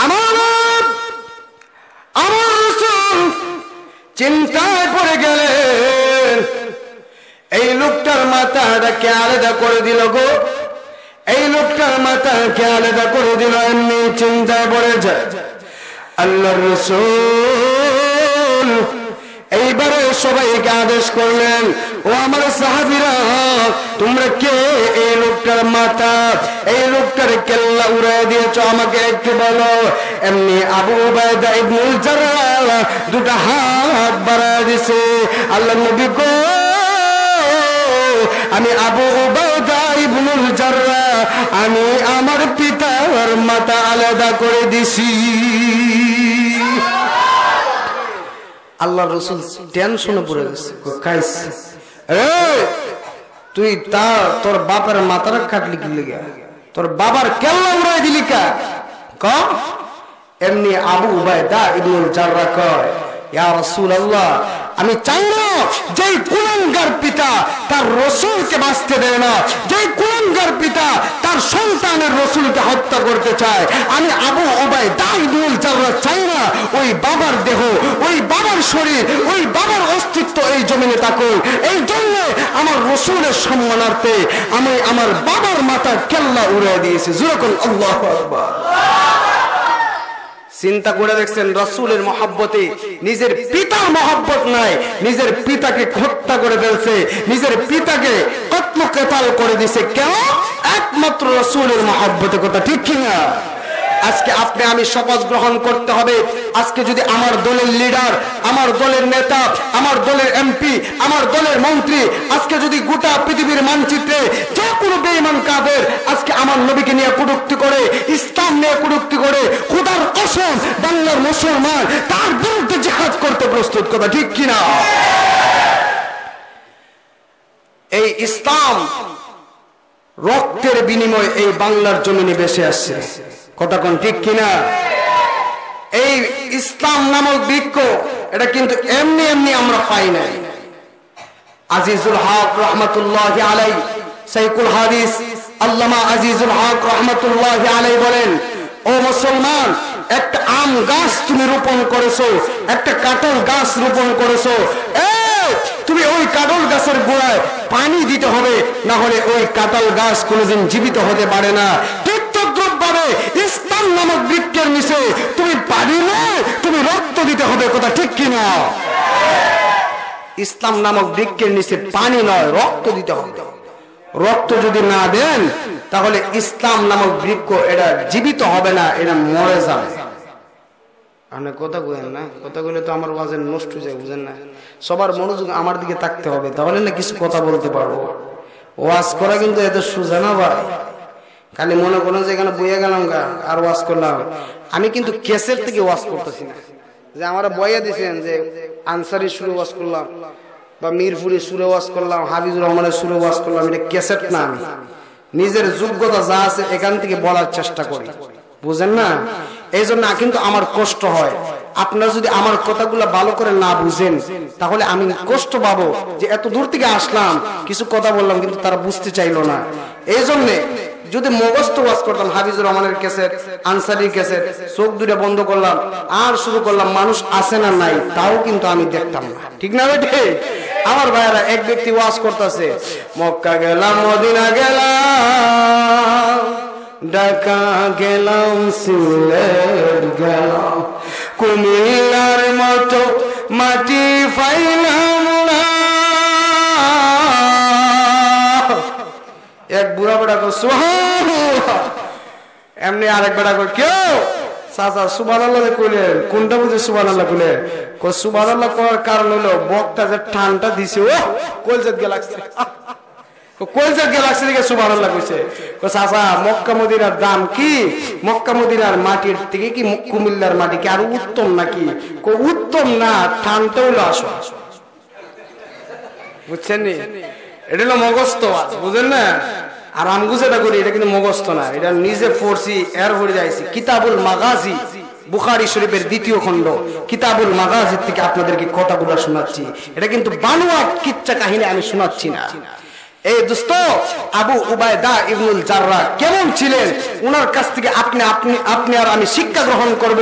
S1: আমার আমার রাসূল চিন্তায় পড়ে গেলেন। এই লোকটার মাথাটাকে আলাদা করে দিল গো। এই লোকটার মাথাকে আলাদা করে দিল, এমনি চিন্তায় পড়ে যায়। আল্লাহ রসুল এইবারে সবাইকে আদেশ করলেন। ও আমার সাহাবিরা, তোমরা কে? এই লোকটার মাথা, এই লোকটার কেল্লা উড়াই দিয়েছ আমাকে একটু বলো। এমনি আবু উবায়দা ইবনুল জাররাহ দুটা হাত বাড়ায় দিছে। আল্লাহ নবী গো, আমি আবু ইবনুল ইবনুল জাররা আমি আমার পিতার মাথা আলাদা করে দিছি। আল্লাহ রসুল টেনশনে পড়ে গেছে। এই, তুই তা তোর বাপের মাথার কাটলি কি লেগে? তোর বাবার কেল্লা উড়াই দিলি কা? ক? এমনি আবু উবায়দা ইবনুল জাররা কয় ইয়া রাসূলুল্লাহ আমি চাই না যেই কুলাঙ্গার পিতা তার রসুলকে বাঁচতে দেয় না, যেই কুলাঙ্গার পিতা তার সন্তানের রসুলকে হত্যা করতে চায়। আমি আবু উবায়দা ইবনুল জাররা চাই না ওই বাবার দেহ, ওই বাবার শরীর, ওই বাবার অস্তিত্ব এই জমিনে থাকুক। এই জন্য আমার রসুলের সম্মানার্থে আমি আমার বাবার মাথা কেল্লা উড়ে দিয়েছি। যেরকম আল্লাহ চিন্তা করে দেখছেন রসুলের মহাব্বতে নিজের পিতার মহাব্বত নাই, নিজের পিতাকে হত্যা করে ফেলছে, নিজের পিতাকে কত্ম করে দিছে। কেন? একমাত্র রসুলের মহাব্বতে কথা ঠিক কিনা? আজকে আপনি আমি শপথ গ্রহণ করতে হবে। আজকে যদি আমার দলের লিডার, আমার দলের নেতা, আমার দলের এমপি, আমার দলের মন্ত্রী, আজকে যদি গোটা পৃথিবীর মানচিত্রে যে কোনো বেইমান কাদের আজকে আমার নবীকে নিয়ে কটুক্তি করে, ইসলাম নিয়ে কটুক্তি করে, খুদার কসম বাংলার মুসলমান, তার বিরুদ্ধে জেহাদ করতে প্রস্তুত কথা ঠিক কিনা? এই ইসলাম রক্তের বিনিময়ে এই বাংলার জমিনে বেসে আসছে। কোন ঠিক কিনা? এই ইসলাম নামক বৃক্ষ, এটা কিন্তু এমনি এমনি আমরা পাই নাই। আজিজুল হক রহমতুল্লাহ আলাই, সাইকুল হাদিস, আল্লামা আজিজুল হক রহমতুল্লাহ আলাই বলেন, ও মুসলমান, একটা আম গাছ তুমি রোপণ করেছ, একটা কাঁঠাল গাছ রোপণ করেছ তুমি ওই কাঁঠাল গাছের গোড়ায় পানি দিতে হবে, না হলে ওই কাঁঠাল গাছ কোনোদিন জীবিত হতে পারে না। ইসলাম নামক বৃক্ষের তুমি নয় তুমি রক্ত দিতে হবে, কথা ঠিক কিনা ইসলাম নামক বৃক্ষের নিচে পানি নয়, রক্ত দিতে হবে। রক্ত যদি না দেন, তাহলে ইসলাম নামক বৃক্ষ এটা জীবিত হবে না এটা মরে যাবে। কথা বলেন না, কথা বলে তো আমার ওয়াজের নষ্ট হয়ে যায়, বুঝেন না। সবার মনোযোগ আমার দিকে থাকতে হবে, তাহলে না কিছু কথা বলতে পারব? ওয়াজ করা কিন্তু এত সোজা না ভাই। খালি মনে করুন যে এখানে বইয়ে গেলাম গা, আর ওয়াজ করলাম। আমি কিন্তু কেসের থেকে ওয়াজ করতেছি না। যে আমরা বইয়ে দিয়েছেন যে আনসারি সুরে ওয়াজ করলাম, বা মিরপুরি সুরে ওয়াজ করলাম হাবিজুর রহমানের সুরে ওয়াজ করলাম, এটা ক্যাসেট না আমি। নিজের যোগ্যতা যা আছে এখান থেকে বলার চেষ্টা করি। বুঝেন না? এই জন্য কিন্তু আমার কষ্ট হয়। আপনারা যদি আমার কথাগুলো ভালো করে না বুঝেন, তাহলে আমি কষ্ট পাবো যে এত দূর থেকে আসলাম, কিছু কথা বললাম কিন্তু তারা বুঝতে চাইলো না। এই জন্যে যদি মগস্ত ওয়াজ করতাম, হাফিজুর রহমানের কেসেট আনসারির কেসেট চোখ দুটো বন্ধ করলাম, আর শুরু করলাম, মানুষ আসে না নাই, তাও কিন্তু আমি দেখতাম না। ঠিক না বেটে আমার ভাইয়েরা, এক ব্যক্তি ওয়াজ করতেছে, মক্কা গেলাম, মদিনা গেলাম, ঢাকা গেলাম, সিলেট গেলাম, কুমিল্লার মতো মাটি পাইলাম এক বুড়া বেড়া কর এমনি আরেক বেড়া কর কেউ কইলেন কোনটা বুঝে করার কারণ হলো যে টানটা দিছে কইছে। চাচা, মক্কা দাম কি? মক্কা মদিনার মাটির থেকে কি কুমিল্লার মাটি কি আর উত্তম নাকি? কো উত্তম না টানটা হলো আসো বুঝছেন এটা হলো মগস্ত বুঝেন না? আর আমগু যেটা করি, এটা কিন্তু মগস্ত না। এটা নিজে পড়ছি, এর পড়ে যাইছি। কিতাবুল মাগাজি, বুখারি শরীফের দ্বিতীয় খণ্ড। কিতাবুল মাগাজির থেকে আপনাদেরকে কথাগুলো শোনাচ্ছি। এটা কিন্তু বানোয়া কিচ্ছা কাহিনী আমি শোনাচ্ছি না। এই দোস্ত, আবু উবায়দা ইবনুল জাররা কেমন ছিলেন? ওনার কাছ থেকে আপনি আপনি আপনি আর আমি শিক্ষা গ্রহণ করব।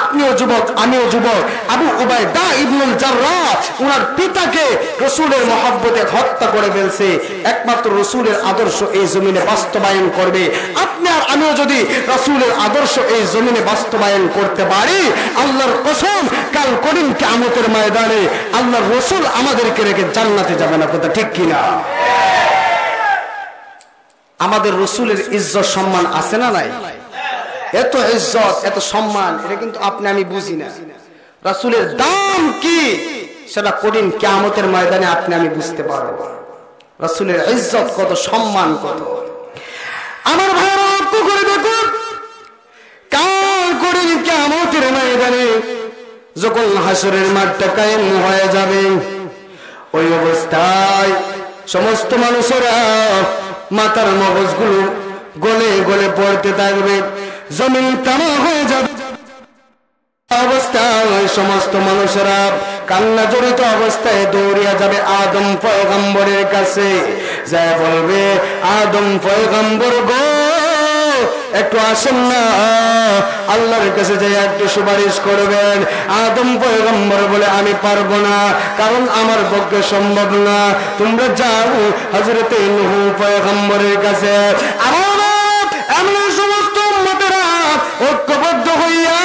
S1: আপনিও যুবক, আমিও যুবক। আবু উবায়দা ইবনুল জাররা ওনার পিতাকে রসুলের মহব্বতে হত্যা করে ফেলছে। একমাত্র রসুলের আদর্শ এই জমিনে বাস্তবায়ন করবে। আপনি আর আমিও যদি রসুলের আদর্শ এই জমিনে বাস্তবায়ন করতে পারি, আল্লাহর কসম, কাল করিম কেমতের ময়দানে আল্লাহর রসুল আমাদেরকে রেখে জান্নাতে যাবে না কথা ঠিক কিনা? আমাদের রসুলের ইজ্জত, সম্মান আছে না নাই? এত ইজ্জত, এত সম্মান, এটা কিন্তু আপনি, আমি বুঝি না। রাসুলের দাম কি? সেটা কঠিন কেমতের ময়দানে আপনি, আমি বুঝতে পারব। রাসুলের ইজ্জত কত, সম্মান কত? আমার ভাইয়েরা, লক্ষ্য করে দেখুন, কাল করে কেমতের ময়দানে যখন হাসরের মাঠটা কায়েম হয়ে যাবে, ওই অবস্থায় সমস্ত মানুষেরা মাথার মগজগুলো গলে গলে পড়তে থাকবে। জমিন তামা হয়ে যাবে। অবস্থায় সমস্ত মানুষেরা কান্না জড়িত অবস্থায় দৌড়িয়া যাবে আদম পয়গম্বরের কাছে। যা বলবে, আদম পয়গম্বর গো একটু আসেন না। আল্লাহর কাছে যাই একটু সুপারিশ করবেন। আদম পয়গম্বর বলে, আমি পারব না, কারণ আমার পক্ষে সম্ভব না। তোমরা যাও হজরতে নুহু পয়গম্বরের কাছে। সমস্ত উম্মতেরা ঐক্যবদ্ধ হইয়া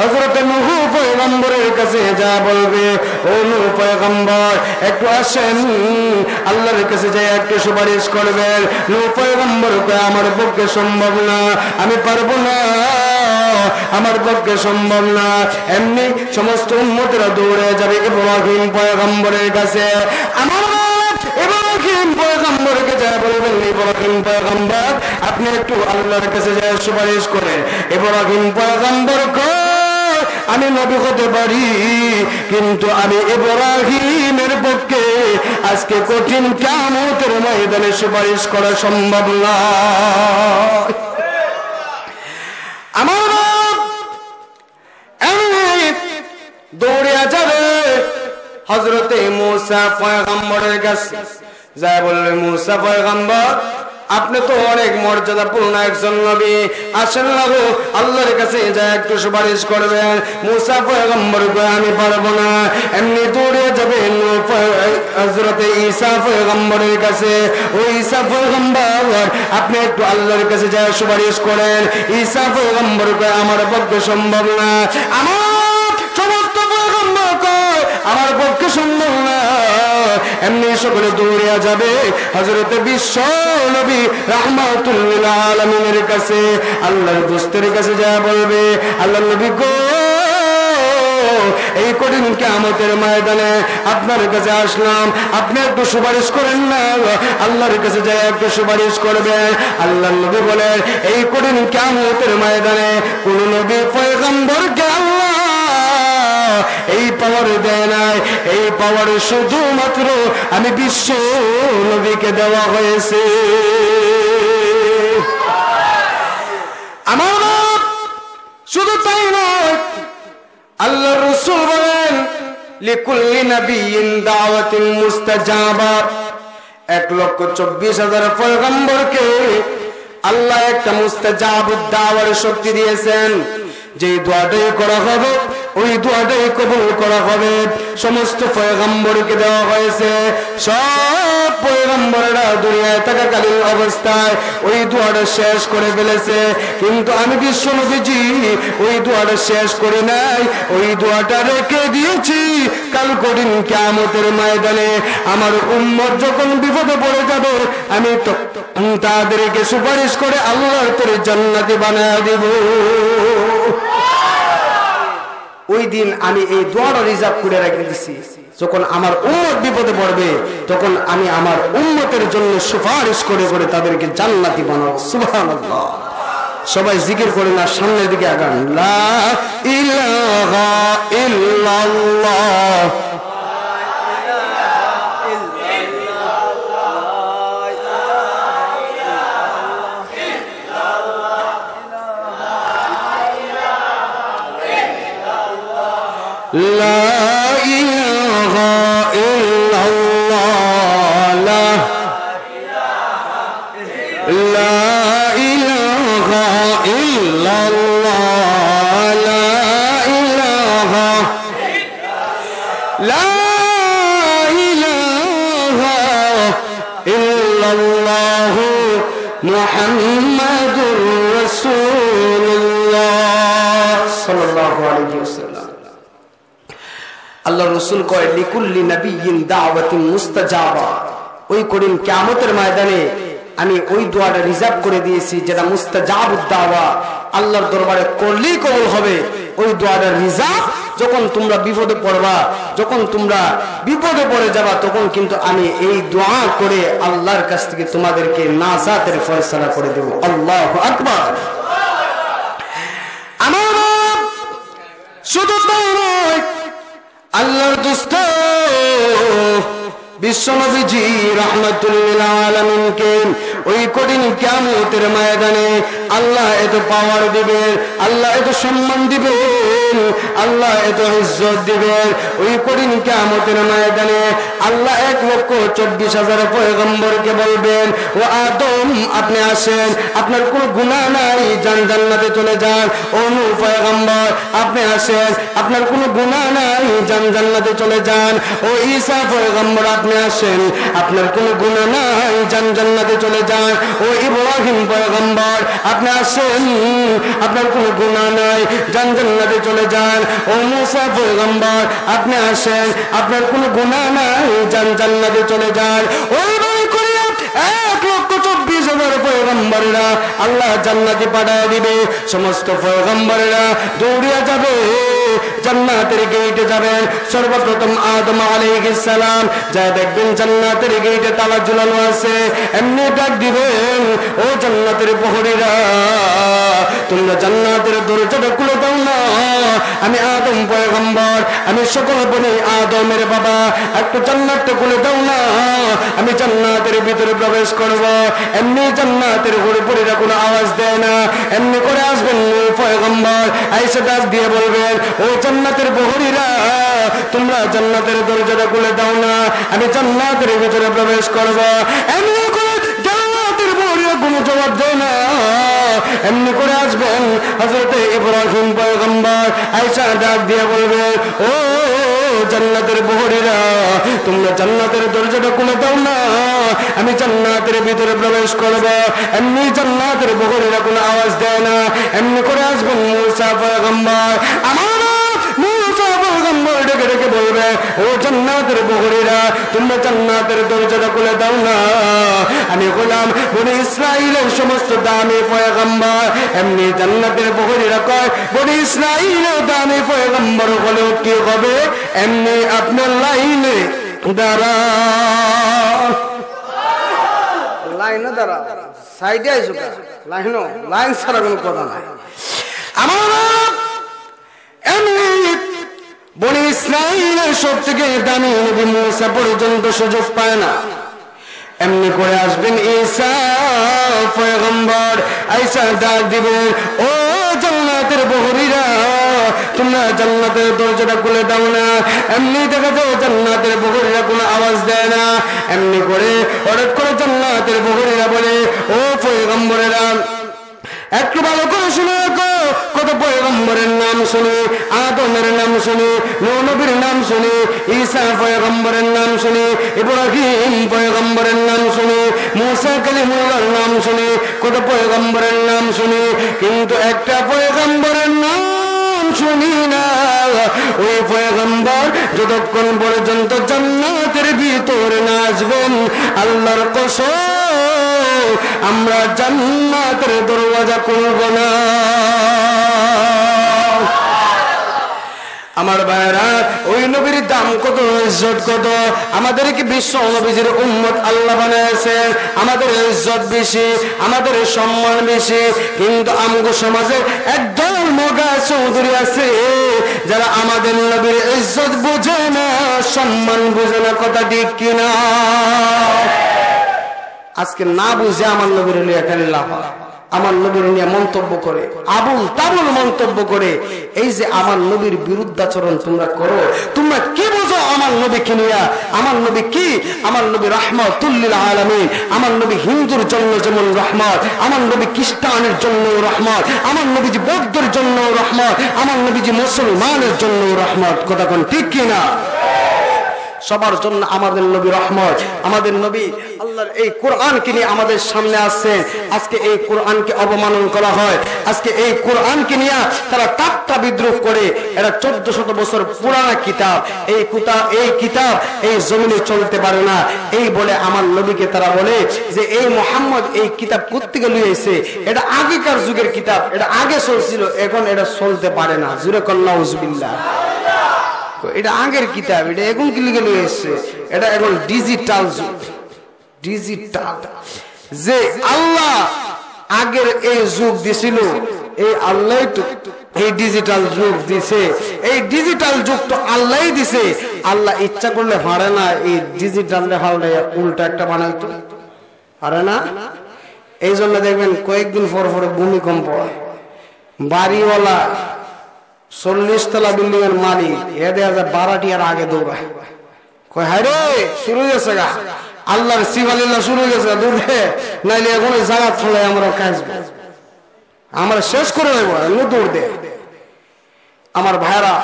S1: হজরত নুহু পয়গম্বরের কাছে যা বলবে একটু আসেন। আল্লাহর কাছে যাই একটু সুপারিশ করবেন। নুহু পয়গম্বর আমার পক্ষে সম্ভব না আমি পারব না। আমার পক্ষে সম্ভব না। এমনি সমস্ত উন্মতরা দৌড়ে যাবে ইব্রাহিম পয়গম্বরের কাছে। আমার যা আপনি একটু আল্লাহর কাছে যায় সুপারিশ করে। ইব্রাহিম পয়গম্বর কয়, আমি নবী হতে পারি, কিন্তু আমি ইব্রাহিমের পক্ষে আজকে কঠিন কামতের ময়দানে সুপারিশ করা সম্ভব না। আমার দৌড়িয়া যাবে। হজরতে মুসা পয়গম্বরের কাছে। যা বললে, মুসা পয়গম্বর আপনি তো অনেক মর্যাদাপূর্ণ একজন নবী। আসেন না আল্লাহর কাছে যা একটু সুপারিশ করবেন। মুসা পয়গম্বর আমি পারব না। এমনি দৌড়ে যাবে হজরতে ঈসা পয়গম্বরের কাছে। ওই ঈসা পয়গম্বর, আপনি একটু আল্লাহর কাছে যা সুপারিশ করেন। ঈসা পয়গম্বর আমার পক্ষে সম্ভব না। আমার সমস্ত পয়গম্বর আমার পক্ষে সম্ভব না। এমনি সকলে দৌড়িয়া যাবে হজরতে বিশ্ব নবী রহমাতুল্লাহ আলমিনের কাছে। আল্লাহর দোস্তের কাছে যা বলবে, আল্লাহ নবী গো, এই কঠিন কেমতের ময়দানে আপনার কাছে আসলাম। আপনি একটু সুপারিশ করেন না। আল্লাহর কাছে যাই একটু সুপারিশ করবেন। আল্লাহ নবী বলেন, এই কঠিন কেমতের ময়দানে কোন নবী পয়গম্বরকে আল্লাহ এই পাওয়ার দেয় নাই, এই পাওয়ার শুধুমাত্র আমি বিশ্ব নবীকে দেওয়া হয়েছে। আমার শুধু তাই নয়, আল্লাহ রসুল বলেন, লিকুল্লি মুস্তাজাবা। এক লক্ষ চব্বিশ হাজার পয়গম্বরকে আল্লাহ একটা মুস্তাজাব দাওয়ার শক্তি দিয়েছেন। যে দোয়াটাই করা হবে ওই দোয়াটাই কবুল করা হবে। সমস্ত পয়গম্বরকে দেওয়া হয়েছে। সব পয়গম্বররা দুনিয়ায় থাকাকালীন অবস্থায় ওই দোয়াটা শেষ করে ফেলেছে। কিন্তু আমি বিশ্ব নবীজি, ওই দোয়াটা শেষ করে নাই। ওই দোয়াটা রেখে দিয়েছি। কাল কঠিন কেমতের ময়দানে আমার উম্মত যখন বিপদে পড়ে যাবে, আমি তাদেরকে সুপারিশ করে আল্লাহর তোর জান্নাতি বানায় দিব। ওই দিন আমি এই দোয়াটা রিজার্ভ করে রেখে দিছি। যখন আমার উম্মত বিপদে পড়বে, তখন আমি আমার উম্মতের জন্য সুপারিশ করে করে তাদেরকে জান্নাতি বানাবো। সুবহানাল্লাহ। সবাই জিকির করে না, সামনের দিকে আগান। লা ইলাহা ইল্লাল্লাহ। love. আল্লাহ রসুল কয়, লিকুল্লি নবীন দাওয়াতিন মুস্তাজাবা। ওই করিম কিয়ামতের ময়দানে আমি ওই দোয়াটা রিজার্ভ করে দিয়েছি, যেটা মুস্তাজাব দাওয়া। আল্লাহর দরবারে করলেই কবুল হবে। ওই দোয়াটা রিজার্ভ, যখন তোমরা বিপদে পড়বা, যখন তোমরা বিপদে পড়ে যাবা, তখন কিন্তু আমি এই দোয়া করে আল্লাহর কাছ থেকে তোমাদেরকে নাজাতের ফয়সালা করে দেব। আল্লাহ আকবার। আমার শুধু তাই নয় আল্লাহর দুস্থ বিশ্বনবীজি রহমতুল্লিল ওই কঠিন কিয়ামতের ময়দানে আল্লাহ এত পাওয়ার দিবেন, আল্লাহ এত সম্মান দিবেন, আল্লাহ এত ইজ্জত দিবেন। ওই কঠিন কিয়ামতের ময়দানে আল্লাহ এক লক্ষ চব্বিশ হাজার পয়গম্বরকে বলবেন, ও আদম, আপনি আসেন, আপনার কোনো গুণা নাই, যান জান্নাতে চলে যান। ও নূ পয়গম্বর, আপনি আসেন, আপনার কোনো গুণা নাই, যান জান্নাতে চলে যান। ও ঈসা, পয়গম্বর, আপনি আসেন, আপনার কোনো গুণা নাই যান জান্নাতে চলে যান। ও ইব্রাহিম পয়গম্বর, আপনি আসেন, আপনার কোনো গুণা নাই যান জান্নাতে চলে যান। ও মুসা পয়গম্বর, আপনি আসেন, আপনার কোনো গুণা নাই যান জান্নাতে চলে যান। ওই বই করিয়া এক লক্ষ চব্বিশ হাজার পয়গম্বরেরা আল্লাহ জান্নাতে পাঠায় দিবে। সমস্ত পয়গম্বরেরা দৌড়িয়া যাবে, জান্নাতের গেটে যাবেন সর্বপ্রথম আদম আলাইহিস সালাম যা দেখবেন জান্নাতের গেটে তালা ঝুলানো আছে। এমনি ডাক দিবেন, ও জান্নাতের প্রহরীরা, তোমরা জান্নাতের দরজাটা খুলে দাও না। আমি আদম পয়গম্বর, আমি সকল বলি আদমের বাবা, একটু জান্নাতটা খুলে দাও না। আমি জান্নাতের ভিতরে প্রবেশ করব। এমনি জান্নাতের হুড়পুরিরা কোনো আওয়াজ দেয় না। এমনি করে আসবেন পয়গম্বর আইসা দাস দিয়ে বলবেন, ও জান্নাতের বহরীরা তোমরা জান্নাতের দরজাটা খুলে দাও না, আমি জান্নাতের ভিতরে প্রবেশ করব। এমনি করে কোনো জবাব দেয় না। এমনি করে আসবেন হজরতে ইব্রাহিম পয়গম্বর আইসা ডাক দিয়ে বলবেন ও জান্নাতের বহরীরা, তোমরা জান্নাতের দরজাটা খুলে দাও না। আমি জান্নাতের ভিতরে প্রবেশ করব। এমনি জান্নাতের বহরীরা কোনো আওয়াজ দেয় না। এমনি করে আসবেন মুসা পয়গম্বর, আমার ডেকে বলবে, ও জান্নাতের বহরীরা তোমরা জান্নাতের দরজাটা খুলে দাও না। আমি গোলাম বনে ইসরাইলের সমস্ত দামি পয়গম্বর। এমনি জান্নাতের বহরীরা কয়, বনে ইসরাইলের দামি পয়গম্বর হলেও কি হবে? এমনি আপনার লাইনে দাঁড়া। লাইনে দাঁড়া। সাইডে আইসো লাইনও লাইন ছাড়া কোনো কথা নাই। আমার এমনি বনি ইসরাইলের সব থেকে দামি নবী মুসা পর্যন্ত সুযোগ পায় না। এমনি করে আসবেন ঈসা আইসা ডাক দিবেন, ও জান্নাতের বহরীরা, তোমরা জান্নাতের দরজাটা খুলে দাও না। এমনি দেখা যায় জান্নাতের বহরীরা কোনো আওয়াজ দেয় না। এমনি করে হঠাৎ করে জান্নাতের বহরীরা বলে, ও পয়গম্বরেরা একটু ভালো করে শুনে কত পয়গম্বরের নাম শুনি, আদমের নাম শুনি, নবীর নাম শুনি, ঈসা পয়গম্বরের নাম শুনি, ইব্রাহিম পয়গম্বরের নাম শুনি, মুসা কালিমুল্লাহর নাম শুনি, কত পয়গম্বরের নাম শুনি, কিন্তু একটা পয়গম্বরের নাম শুনি না। ওই পয়গম্বর যতক্ষণ পর্যন্ত জান্নাতের ভিতরে না আসবেন, আল্লাহর কসম আমরা জান্নাতের দরওয়াজা করব না। আমার ভাইরা ওই নবীর দাম কত, ইজ্জত কত? আমাদেরকে বিশ্ব নবীজির উম্মত আল্লাহ বানাইছেন আমাদের ইজ্জত বেশি, আমাদের সম্মান বেশি। কিন্তু আমগো সমাজে একদল মগা চৌধুরী আছে, যারা আমাদের নবীর ইজ্জত বুঝে না, সম্মান বুঝে না, কথা ঠিক কিনা? আজকে না বুঝে আমার নবীর এখানে লাভ আমার নবীর নিয়ে মন্তব্য করে, আবুল তাবুল মন্তব্য করে, এই যে আমার নবীর বিরুদ্ধাচরণ তোমরা করো, তোমরা কি বোঝো আমার নবীকে নিয়ে? আমার নবী কি? আমার নবী রহমতুল্লিল আলমিন, আমার নবী হিন্দুর জন্য যেমন রহমত, আমার নবী খ্রিস্টানের জন্য রহমত, আমার নবীজি বৌদ্ধের জন্য রহমত, আমার নবীজি মুসলমানের জন্য রহমত। কথা কোন ঠিক কিনা? সবার জন্য আমাদের নবী রহমত আমাদের নবী আল্লাহর এই কোরআনকে নিয়ে আমাদের সামনে আসছেন। আজকে এই কোরআনকে অবমানন করা হয়। আজকে এই কোরআনকে নিয়ে তারা টাট্টা বিদ্রোহ করে। এরা চোদ্দ শত বছর পুরানা কিতাব। এই কুতা এই কিতাব এই জমিনে চলতে পারে না। এই বলে আমার নবীকে তারা বলে যে এই মোহাম্মদ এই কিতাব কোথেকে লুয়েছে এটা আগেকার যুগের কিতাব। এটা আগে চলছিল এখন এটা চলতে পারে না। জুরে উজবিল্লা কই, এটা আগের কিতাব, এটা এখন লিখে নিয়ে এটা এখন ডিজিটাল যুগ। ডিজিটাল যে আল্লাহ আগের এই যুগ দিছিল, এই আল্লাহ এই ডিজিটাল যুগ দিছে। এই ডিজিটাল যুগ তো আল্লাহই দিছে। আল্লাহ ইচ্ছা করলে হারে না, এই ডিজিটাল হালটা উল্টা একটা বানাইতো। পারে না? এই জন্য দেখবেন কয়েকদিন পর পরে ভূমিকম্প বাড়িওয়ালা চল্লিশ তলা বিল্ডিং এর মালিক, এ দেখা যায় বারাটি আর আগে দৌড়ায় কয়, হায় রে, শুরু গেছে গা। আল্লাহর শিবালিল্লা শুরু হয়ে গেছে দূর হে। নাইলে এখন জায়গা ফলে আমরা কাজ আমরা শেষ করে দেবো দৌড় দে। আমার ভাইরা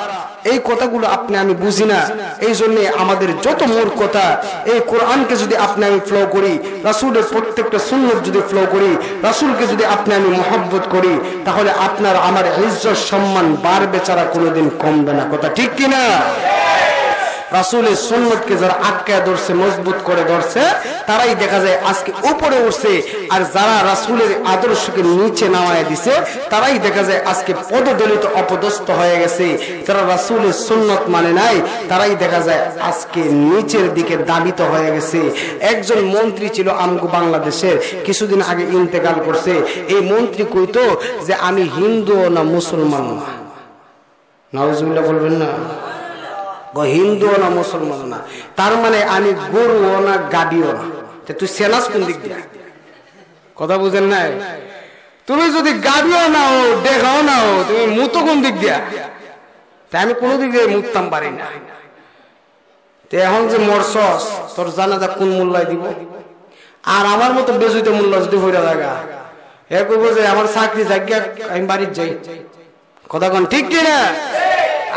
S1: এই কথাগুলো আপনি আমি বুঝি না। এই জন্য আমাদের যত মূল কথা, এই কোরআনকে যদি আপনি আমি ফ্লো করি, রাসুলের প্রত্যেকটা সুন্দর যদি ফ্লো করি, রাসুলকে যদি আপনি আমি মহব্বত করি, তাহলে আপনার আমার ইজ্জত সম্মান বাড়বে ছাড়া কোনোদিন কমবে না। কথা ঠিক কিনা? রাসুলের সুন্নতকে যারা আটকায় ধরছে, মজবুত করে ধরছে, তারাই দেখা যায় আজকে উপরে উঠছে। আর যারা রাসুলের আদর্শকে নিচে নামায় দিছে, তারাই দেখা যায় আজকে পদদলিত অপদস্থ হয়ে গেছে। যারা রাসুলের সুন্নত মানে নাই, তারাই দেখা যায় আজকে নিচের দিকে দাবিত হয়ে গেছে। একজন মন্ত্রী ছিল আমগো বাংলাদেশের, কিছুদিন আগে ইন্তেকাল করছে। এই মন্ত্রী কইতো যে আমি হিন্দু না মুসলমান। না নওয়াজুল্লাহ বলবেন না। ও হিন্দু না মুসলমান না। তার মানে আমি গরু না গাডিও না। তুই সেনাস কোন দিক দিয়া? কথা বুঝেন নাই? তুমি যদি গাবিও না হো দেখাও না হো তুমি মুতো কোন দিক দিয়া? তাই আমি কোনো দিক দিয়ে মুততাম পারি না। এখন যে মরসস তোর জানাজা কোন মূল্যায় দিব? আর আমার মতো বেজুইতে মূল্য যদি হইরা লাগা, এ করব যে আমার চাকরি জায়গা আমি বাড়ির যাই। কথা কোন, ঠিক কিনা?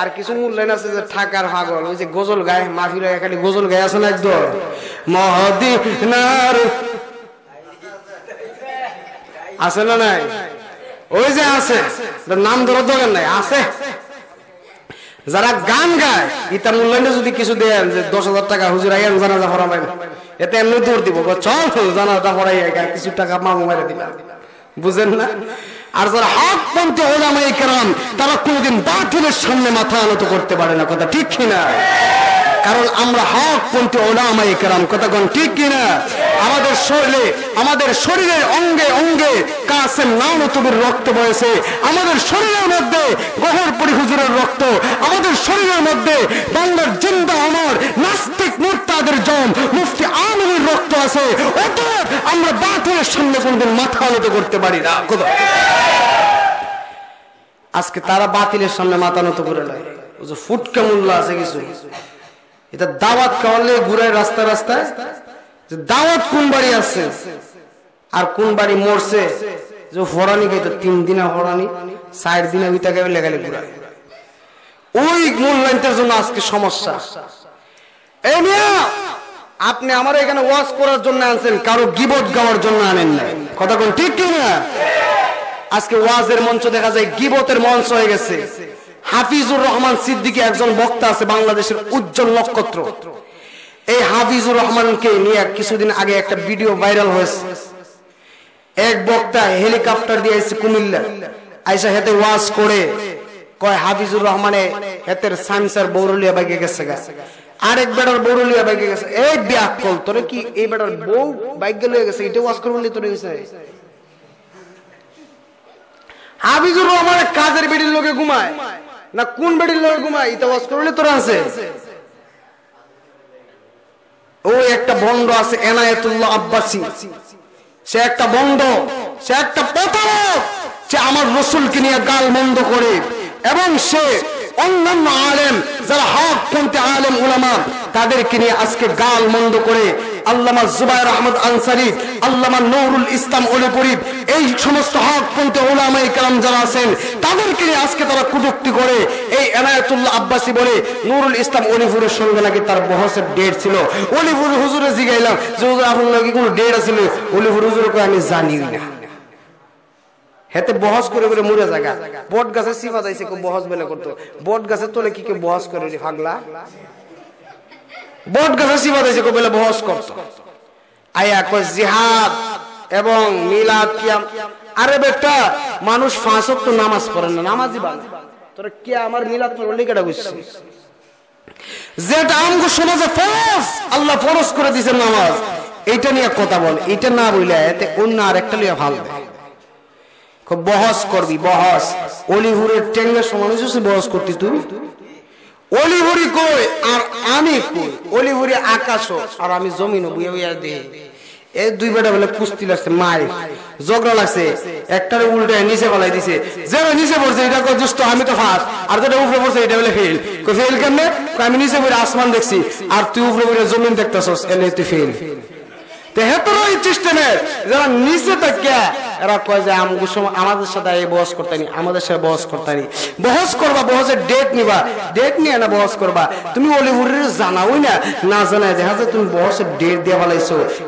S1: আর কিছু মূল্যায়ন আছে যে ঠাকার পাগল, ওই যে গজল গায় মাফির খালি গজল গায়ে আছে না একদম মহদিনার। আছে না নাই? ওই যে আছে নাম ধরার দরকার নাই, আছে। যারা গান গায় ইতার মূল্যায়নে যদি কিছু দেন, যে দশ হাজার টাকা হুজুর আইয়ান জানাজা ফরাবেন এতে এমনি দূর দিব। চল জানাজা ফরাই কিছু টাকা মামু মারে দিলাম। বুঝেন না? আর যারা হক পন্থী ওলামাই কেরাম, তারা কোনোদিন বাতিলের সামনে মাথা আনত করতে পারে না, কথা ঠিক কিনা? কারণ আমরা হক পন্থী ওলামাই কেরাম কথা কোন ঠিক কিনা? আমাদের শরীরে, আমাদের শরীরের অঙ্গে অঙ্গে কাসেম নাম তুবির রক্ত বয়েছে। আমাদের শরীরের মধ্যে গহর পরি হুজুরের রক্ত। আমাদের শরীরের মধ্যে বাংলার জিন্দা অমর নাস্তিক মুরতাদের জম, মুফতি আমিনের রক্ত আছে। অতএব আমরা বাতিলের সামনে কোনদিন মাথা আনত করতে পারি না। আজকে তারা বাতিলের সামনে মাথা নত করে নেয়। ফুটকা মূল্য আছে কিছু। এটা দাওয়াত খাওয়ালে ঘুরায় রাস্তা রাস্তায় দাওয়াত কোন বাড়ি আছে? আর কোন বাড়ি মরছে? যে হরানি খাইতো তিন দিনে হরানি, চার দিনে উইতা খাইবে লেগালে ঘুরায়। ওই মূল্যায়নের জন্য আজকে সমস্যা। এই মিয়া, আপনি আমার এখানে ওয়াজ করার জন্য আনছেন, কারও গিবত গাওয়ার জন্য আনেন না কথা কোন, ঠিক কি না? আজকে ওয়াজের মঞ্চ দেখা যায় গিবতের মঞ্চ হয়ে গেছে। হাফিজুর রহমান সিদ্দিকী একজন বক্তা আছে বাংলাদেশের উজ্জ্বল নক্ষত্র। এই হাফিজুর রহমানকে নিয়ে কিছুদিন আগে একটা ভিডিও ভাইরাল হয়েছে। এক বক্তা হেলিকপ্টার দিয়ে এসে কুমিল্লা। আইসা হেতে ওয়াজ করে, কয়, হাফিজুর রহমানে হেতের সামসার বৌরলিয়া বাইকে গেছে গা। আরেক বেটার বৌরলিয়া বাইকে গেছে। এই ব্যাকল, তোরে কি এই বেটার বউ বাইক গেলে গেছে? এটা ওয়াজ করবি তোরে গেছে? হাফিজুর রহমান কাজের বেডির লোকে ঘুমায়। না কোন বেডির লোকে ঘুমায়? এটা ওয়াজ করলে তোরা আছে। ও একটা বন্ড আছে, এনায়েতুল্লাহ আব্বাসী। সে একটা বন্ড সে একটা প্রতারক। সে আমার রসুলকে নিয়ে গাল মন্দ করে। এবং সে অন্যান্য আলেম, যারা হক পন্থী আলেম উলামা, তাদেরকে নিয়ে আজকে গাল মন্দ করে আল্লামা জুবাইর আহমদ আনসারি, আল্লামা নুরুল ইসলাম অলিপুরি, এই সমস্ত হক পন্থী ওলামাই কালাম যারা আছেন, তাদেরকে নিয়ে আজকে তারা কুটুক্তি করে এই এনায়তুল্লাহ আব্বাসী বলে নুরুল ইসলাম অলিপুরের সঙ্গে নাকি তার বহসের ডেট ছিল। অলিপুর হুজুরে জিগাইলাম যে, হুজুর, আপনার নাকি কোনো ডেট আছিল অলিপুর হুজুর আমি জানি না। হেতে বহস করে করে মুড়ে জায়গা। বট গাছে সিফা যাইছে বহস বেলে করতো। বট গাছে তোলে কি কেউ বহস করে ফাগলা বট গাছে সিফা যাইছে কেউ বেলে বহস করতো আয়া কয়, জিহাদ এবং মিলাদ কিয়াম। আরে বেটা, মানুষ ফাঁসক তো নামাজ পড়ে না, নামাজই বানা তোরা কি আমার মিলাদ পড়লি কেটা বুঝছিস যেটা আমগো সমাজে ফরজ, আল্লাহ ফরজ করে দিয়েছে নামাজ। এইটা নিয়ে কথা বল এটা না বইলে এতে অন্য আর একটা লিয়ে ভালো খুব বহস করবি, বহস। অলিহুরের টেঙ্গের সমান বহস করতি তুই। অলিহুরি কই আর আমি কই? অলিভুরি আকাশ আর আমি বুয়ে বুয়ে এই দুই বেটা বলে লাগছে মাই ঝগড়া লাগছে। একটার উল্টে নিচে ফেলাই দিছে। যে নিচে পড়ছে, এটা দুষ্ট, আমি তো ফার্স্ট আর যেটা উপরে পড়ছে, এটা বলে ফেল ফেল কেমনে? আমি নিচে পড়ে আসমান দেখছি। আর তুই উপরে পড়ে জমিন দেখতেছস এলে তুই ফেল যারা নিচে এরা কয় যে আমাদের সাথে এই বহস করতানি আমাদের সাথে বহস করতানি বহস করবা, বহসের ডেট নিবা। ডেট নিয়ে না বহস করবা। তুমি অলিউডের জানাওই না না জানায় দেখা যায় তুমি বহসের ডেট দিয়ে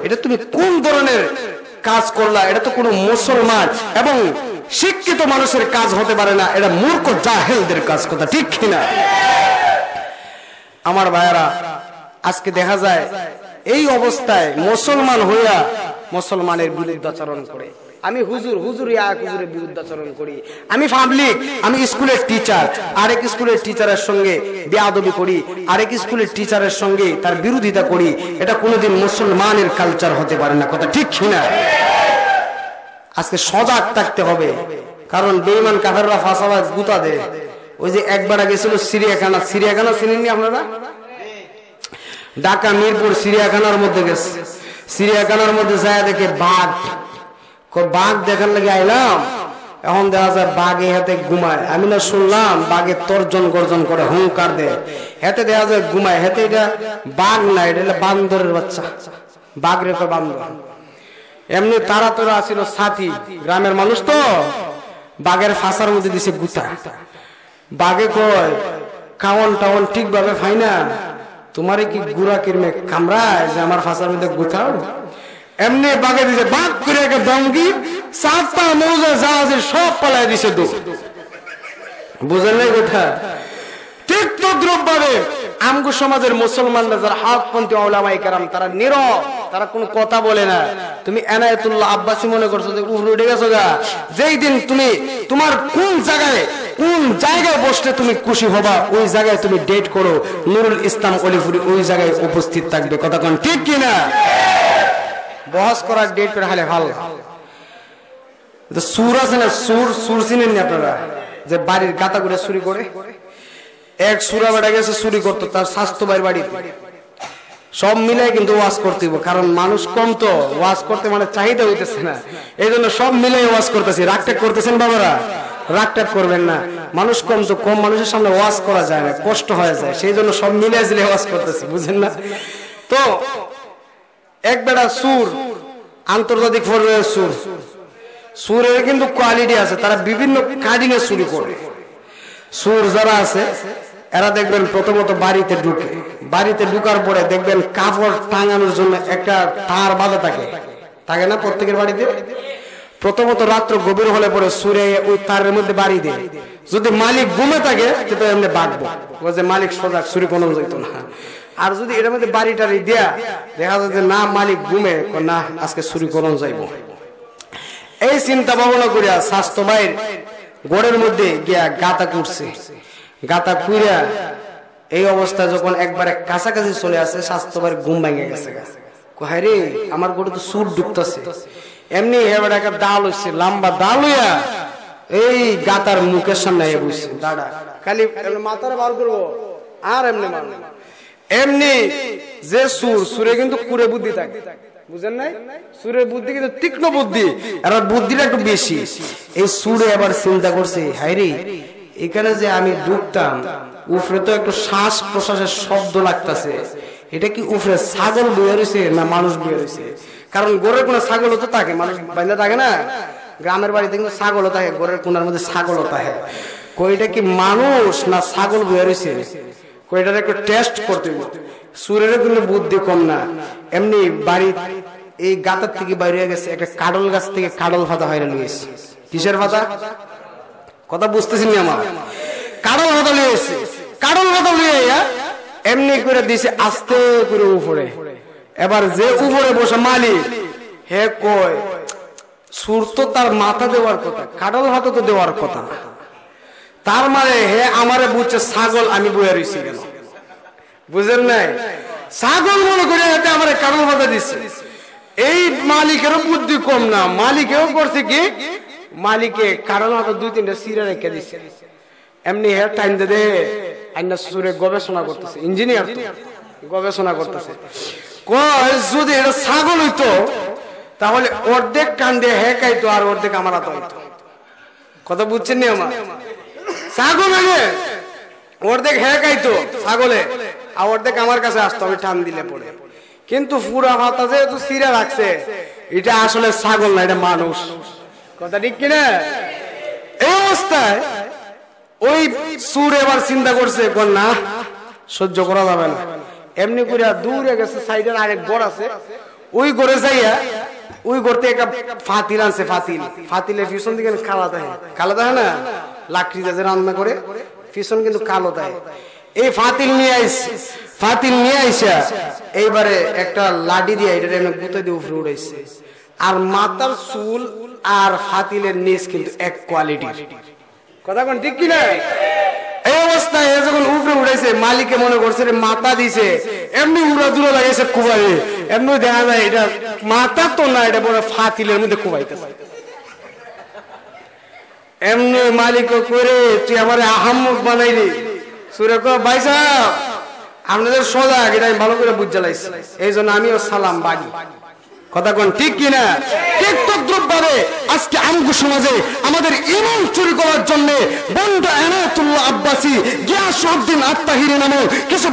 S1: এটা তুমি কোন ধরনের কাজ করলা? এটা তো কোনো মুসলমান এবং শিক্ষিত মানুষের কাজ হতে পারে না। এটা মূর্খ জাহেলদের কাজ কথা, ঠিক কিনা? আমার ভাইয়ারা, আজকে দেখা যায় এই অবস্থায় মুসলমান হইয়া মুসলমানের বিরুদ্ধাচরণ করে। আমি হুজুর হুজুর ইয়া হুজুরের বিরুদ্ধাচরণ করি। আমি পাবলিক আমি স্কুলের টিচার আরেক স্কুলের টিচারের সঙ্গে বেয়াদবি করি। আরেক স্কুলের টিচারের সঙ্গে তার বিরোধিতা করি। এটা কোনোদিন মুসলমানের কালচার হতে পারে না। কথা ঠিক কিনা আজকে সজাগ থাকতে হবে। কারণ বেইমান কাফেররা ফাঁসাবাজ গুতা দেয়। ওই যে একবার গেছিল সিরিয়াখানা। সিরিয়াখানা চিনেননি আপনারা? ঢাকা, মিরপুর সিরিয়াখানার মধ্যে গেছে। সিরিয়াখানার মধ্যে যায় দেখে বাঘ। বাঘ দেখার লাগে আইলাম। এখন দেখা যায় বাঘে হাতে ঘুমায়। আমি না শুনলাম বাঘে তর্জন গর্জন করে, হুঙ্কার দেয়। হাতে দেখা যায় ঘুমায়। হাতে এটা বাঘ না, এটা বান্দরের বাচ্চা। বাঘ রেখে বান্দর। এমনি তারা তোরা ছিল সাথী, গ্রামের মানুষ তো। বাঘের ফাঁসার মধ্যে দিছে গুতা। বাঘে কয় খাওয়ান টাওয়ান ঠিকভাবে খাই না? তোমারে কি গুড়া কিরমে কামড়ায় যে আমার ফাঁসার মধ্যে গুথাও? এমনি বাগে দিছে, বাঘ করে একটা ডঙ্গি চারটা মৌজা জাহাজের সব পালাই দিছে দু। বুঝলেন নাই ঠিক তদ্রুপ ভাবে আমগু সমাজের মুসলমানরা যারা হাতপন্থী ওলামাই কারাম, তারা নীরব। তারা কোনো কথা বলে না। তুমি এনায়েতুল্লাহ আব্বাসি মনে করছ যে উফরে উঠে গেছো গা? যেই দিন তুমি তোমার কোন জায়গায় কোন জায়গায় বসলে তুমি খুশি হবা, ওই জায়গায় তুমি ডেট করো। নুরুল ইসলাম অলিফুরি ওই জায়গায় উপস্থিত থাকবে। কথা কোন, ঠিক কিনা বহস করার ডেট করে হালে ভালো সুর আছে না? সুর সুর চিনেন নি আপনারা? যে বাড়ির গাতা করে চুরি করে, এক সুরা বেড়া গেছে, চুরি করতো, তার স্বাস্থ্য বাইর বাড়িতে। সব মিলাই কিন্তু ওয়াজ করতে। কারণ মানুষ কম তো, ওয়াজ করতে মানে চাহিদা হইতেছে না। এই জন্য সব মিলাই ওয়াজ করতেছি। রাগটাক করতেছেন বাবারা? রাগটাক করবেন না। মানুষ কম তো, কম মানুষের সামনে ওয়াজ করা যায় না, কষ্ট হয়ে যায়। সেই জন্য সব মিলাই জিলে ওয়াজ করতেছি, বুঝেন না? তো, এক বেড়া সুর, আন্তর্জাতিক পর্যায়ের সুর। সুরের কিন্তু কোয়ালিটি আছে, তারা বিভিন্ন কাটিং এ চুরি করে। সুর যারা আছে, এরা দেখবেন প্রথমত বাড়িতে ঢুকে। বাড়িতে ঢুকার পরে দেখবেন কাপড় টাঙানোর জন্য একটা তার বাঁধা থাকে। থাকে না প্রত্যেকের বাড়িতে? প্রথমত রাত্র গভীর হলে পরে সুরে ওই তারের মধ্যে বাড়ি দেয়। যদি মালিক ঘুমে থাকে এমনি বাঁকবো যে মালিক সজাগ চুরি কোনো যেত না। আর যদি এটার মধ্যে বাড়ি টাড়ি দেয়া, দেখা যায় যে না, মালিক ঘুমে না, আজকে চুরি করন যাইব। এই চিন্তা ভাবনা করিয়া স্বাস্থ্য ভাইয়ের গোড়ের মধ্যে গিয়া গাতা কুটছে গাতা কুইরা এই অবস্থা যখন একবারে কাছাকাছি চলে আসে স্বাস্থ্য ভাইয়ের ঘুম ভেঙে গেছে কয় রে, আমার গোড়ে তো সুর ডুবতেছে। এমনি এবার একটা ডাল হচ্ছে লম্বা ডাল হইয়া এই গাতার মুখের সামনে এ বসছে দাদা খালি মাথার বার করব, আর এমনি এমনি যে সুর, সুরে কিন্তু কুরে বুদ্ধি থাকে। বুঝেন নাই? সুরের বুদ্ধি কিন্তু তীক্ষ্ণ বুদ্ধি। আর বুদ্ধিটা একটু বেশি। এই সুরে আবার চিন্তা করছে হাইরে এখানে যে আমি ঢুকতাম উফরে তো একটু শ্বাস প্রশ্বাসের শব্দ লাগতেছে। এটা কি উফরে ছাগল বয়ে রয়েছে না মানুষ বয়ে রয়েছে কারণ গোরের কোনো ছাগলও তো থাকে, মানুষ বাইন্দা থাকে না? গ্রামের বাড়িতে কিন্তু ছাগলও থাকে গোরের কোনার মধ্যে ছাগলও থাকে। কইটা কি মানুষ না ছাগল বয়ে রয়েছে কইটার একটু টেস্ট করতে। সুরের কিন্তু বুদ্ধি কম না। এমনি বাড়ি এই গাতার থেকে বাইরে গেছে, একটা কাডল গাছ থেকে কাডল ফাতা হয়ে লিয়েছে কিসের ফাতা কথা বুঝতেছি না আমার? কাডল ফাতা লিয়েছে ফাতা লিয়ে এমনি করে দিছে, আস্তে করে উপরে। এবার যে উপরে বসে মালিক, হে কয়, সুর তো তার মাথা দেওয়ার কথা কাডল হাতে তো দেওয়ার কথা তার মানে হে আমারে বুঝছে ছাগল, আমি বয়ে রয়েছি কেন? বুঝেন নাই? ছাগল মনে করে এতে আমার কারণ বাধা দিচ্ছে এই মালিকেরও বুদ্ধি কম না, মালিকেও করছে কি? মালিকে কারণ হয়তো দুই তিনটা সিরা রেখে দিচ্ছে এমনি হে টাইম দে। আইনা গবেষণা করতেছে ইঞ্জিনিয়ার গবেষণা করতেছে। কয়, যদি ছাগল হইতো, তাহলে অর্ধেক দিয়ে হেকাইতো আর অর্ধেক আমার কথা বুঝছেন নি আমার? ছাগল অর্ধেক হেকাইতো ছাগলে, আর অর্ধেক আমার কাছে আসতো, আমি টান দিলে পড়ে কিন্তু পুরা মাথা যেহেতু সিরা রাখছে, এটা আসলে ছাগল না, এটা মানুষ। কথা ঠিক কিনা? এই অবস্থায় ওই সুর এবার চিন্তা করছে না, সহ্য করা যাবে না। এমনি করে দূরে গেছে, সাইডের আরেক ঘর আছে। ওই ঘরে যাইয়া, ওই ঘরতে একটা ফাতিল আনছে, ফাতিল। ফাতিলে পিছন দিকে কালা দেয় কালো দেয় না? লাকড়ি যাতে রান্না করে, পিছন কিন্তু কালো দেয় এই ফাতিল নিয়ে আইস ফাতিল নিয়ে আইসা এইবারে একটা লাডি দিয়ে এটা এমনি গুঁতে দিয়ে উপরে উড়াইছে। আর মাথার চুল আর ফাতিলের নিচ কিন্তু এক কোয়ালিটির কথা কোন, ঠিক এই অবস্থায় যখন উপরে উঠেছে মালিকে মনে করছে মাথা দিছে। এমনি উড়া দূরে লাগাইছে কুবাই এমনি দেখা যায় এটা মাথা তো না, এটা বড় ফাতিলের মধ্যে কুবাইতেছে। এমনি মালিক করে তুই আমার বানাইলি। সুরে ভাই সাহেব, আপনাদের সোজা এটা আমি ভালো করে বুঝ জ্বালাইছি এই জন্য আমিও সালাম বাড়ি কথা কোন ঠিক কিনা? ঠিক তদ্রুপভাবে আজকে আমগু সমাজে আমাদের চুরি করার এনায়তুল্লাহ আব্বাসী নামে কিছু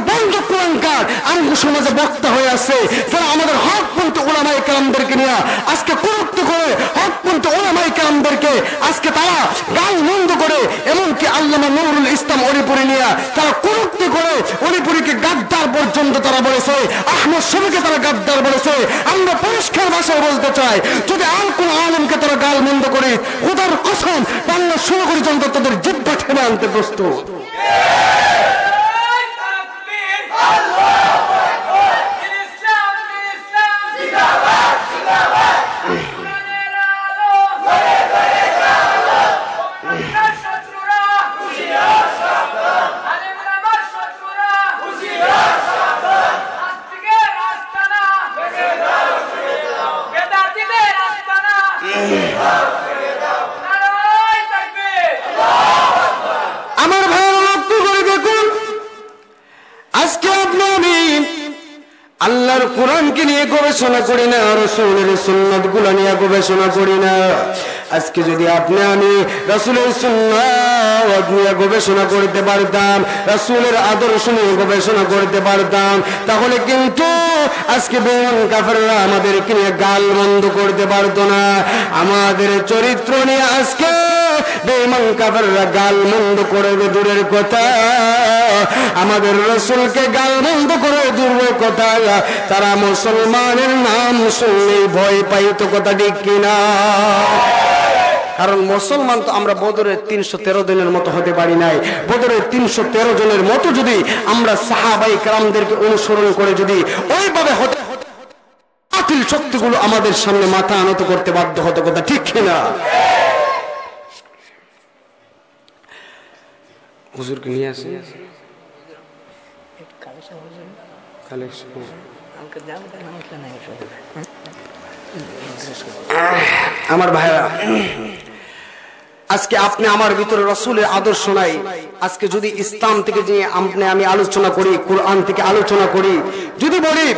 S1: আমগু সমাজে বক্তা হয়ে আছে। যারা আমাদের হকপন্থী ওলামাই কালামদেরকে নিয়ে আজকে কুরুক্তি করে, হকপন্থী ওলামাই কালামদেরকে আজকে তারা গাল করে, এমনকি আল্লামা নুরুল ইসলাম অরিপুরি নিয়ে তারা কুরুক্তি করে অরিপুরিকে গাদ্দার পর্যন্ত তারা বলেছে, আহমদ শরীফকে তারা গাদ্দার বলেছে পরিষ্কার ভাষায় বলতে চায়, যদি আর কোন আলমকে তারা গাল মন্দ করে, খোদার কসম, বাংলা শুরু করে যন্ত্র তাদের জিব্বা ঠেলে আনতে প্রস্তুত
S2: তাকবীর আল্লাহু আকবার ইসলাম ইসলাম জিন্দাবাদ জিন্দাবাদ কোরআনের আলো ঘরে ঘরে আলো তোমার শত্রুরা হুঁশিয়ার সাবধান আলেমরা আমার শত্রুরা হুঁশিয়ার সাবধান আস্তিকের আস্তানা ভেঙে দাও ছেড়ে দাও বেদাতিদের আস্তানা ছেড়ে দাও নারায় তাকবীর
S1: আমার ভাইয়ের লক্ষ্য করে দেখুন আজকে আপনি আমি আল্লাহর কোরআনকে নিয়ে গবেষণা করি না রসুলের সুন্নতগুলো নিয়ে গবেষণা করি না। আজকে যদি আপনি আমি রসুলের সুন্নত নিয়ে গবেষণা করতে পারতাম, রসুলের আদর্শ নিয়ে গবেষণা করতে পারতাম, তাহলে কিন্তু আজকে বেমন কাফেররা আমাদেরকে নিয়ে গাল বন্ধ করতে পারতো না। আমাদের চরিত্র নিয়ে আজকে বেমান কাফেররা গাল মন্দ করে দূরের কথা। আমাদের রসুলকে গাল মন্দ করে দূরের কথা। তারা মুসলমানের নাম শুনলেই ভয় পাইতো কথা ঠিক কিনা? কারণ মুসলমান তো আমরা বদরের তিনশো তেরো দিনের মতো হতে পারি নাই। বদরের তিনশো তেরো জনের মতো যদি আমরা সাহাবাই কালামদেরকে অনুসরণ করে যদি ওইভাবে হতে বাতিল শক্তিগুলো আমাদের সামনে মাথা আনত করতে বাধ্য হতো কথা ঠিক কিনা? হুজুরকে নিয়ে আসেন? কালেকশন আমার ভাইরা আজকে আপনি আমার ভিতরে রসুলের আদর্শ নাই। আজকে যদি ইসলাম থেকে যে আপনি আমি আলোচনা করি, কোরআন থেকে আলোচনা করি, যদি বলি,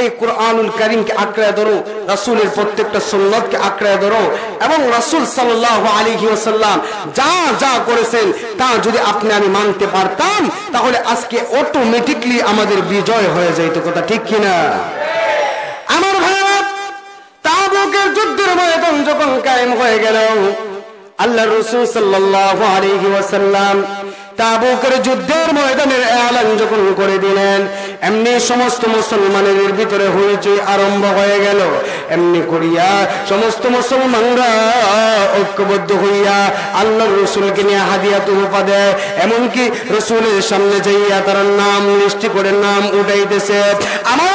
S1: এই কোরআনুল করিমকে আঁকড়ায় ধরো, রসুলের প্রত্যেকটা সুন্নতকে আঁকড়ায় ধরো, এবং রসুল সাল্লাহ আলী ওসাল্লাম যা যা করেছেন, তা যদি আপনি আমি মানতে পারতাম, তাহলে আজকে অটোমেটিকলি আমাদের বিজয় হয়ে যাইত কথা ঠিক কিনা? আমার ভাইরা, তাবুকের যুদ্ধের ময়দান যখন কায়েম হয়ে গেল আল্লাহ রসুল সাল্লাল্লাহু আলাইহি ওয়াসাল্লাম তাবুকের যুদ্ধের ময়দানের এলান যখন করে দিলেন, এমনি সমস্ত মুসলমানের ভিতরে হইচই আরম্ভ হয়ে গেল। এমনি করিয়া সমস্ত মুসলমানরা ঐক্যবদ্ধ হইয়া আল্লাহ রসুলকে নিয়ে হাদিয়া তুহফা দেয় এমনকি রসুলের সামনে যাইয়া তার নাম লিস্টি করে নাম উঠাইতেছে। আমার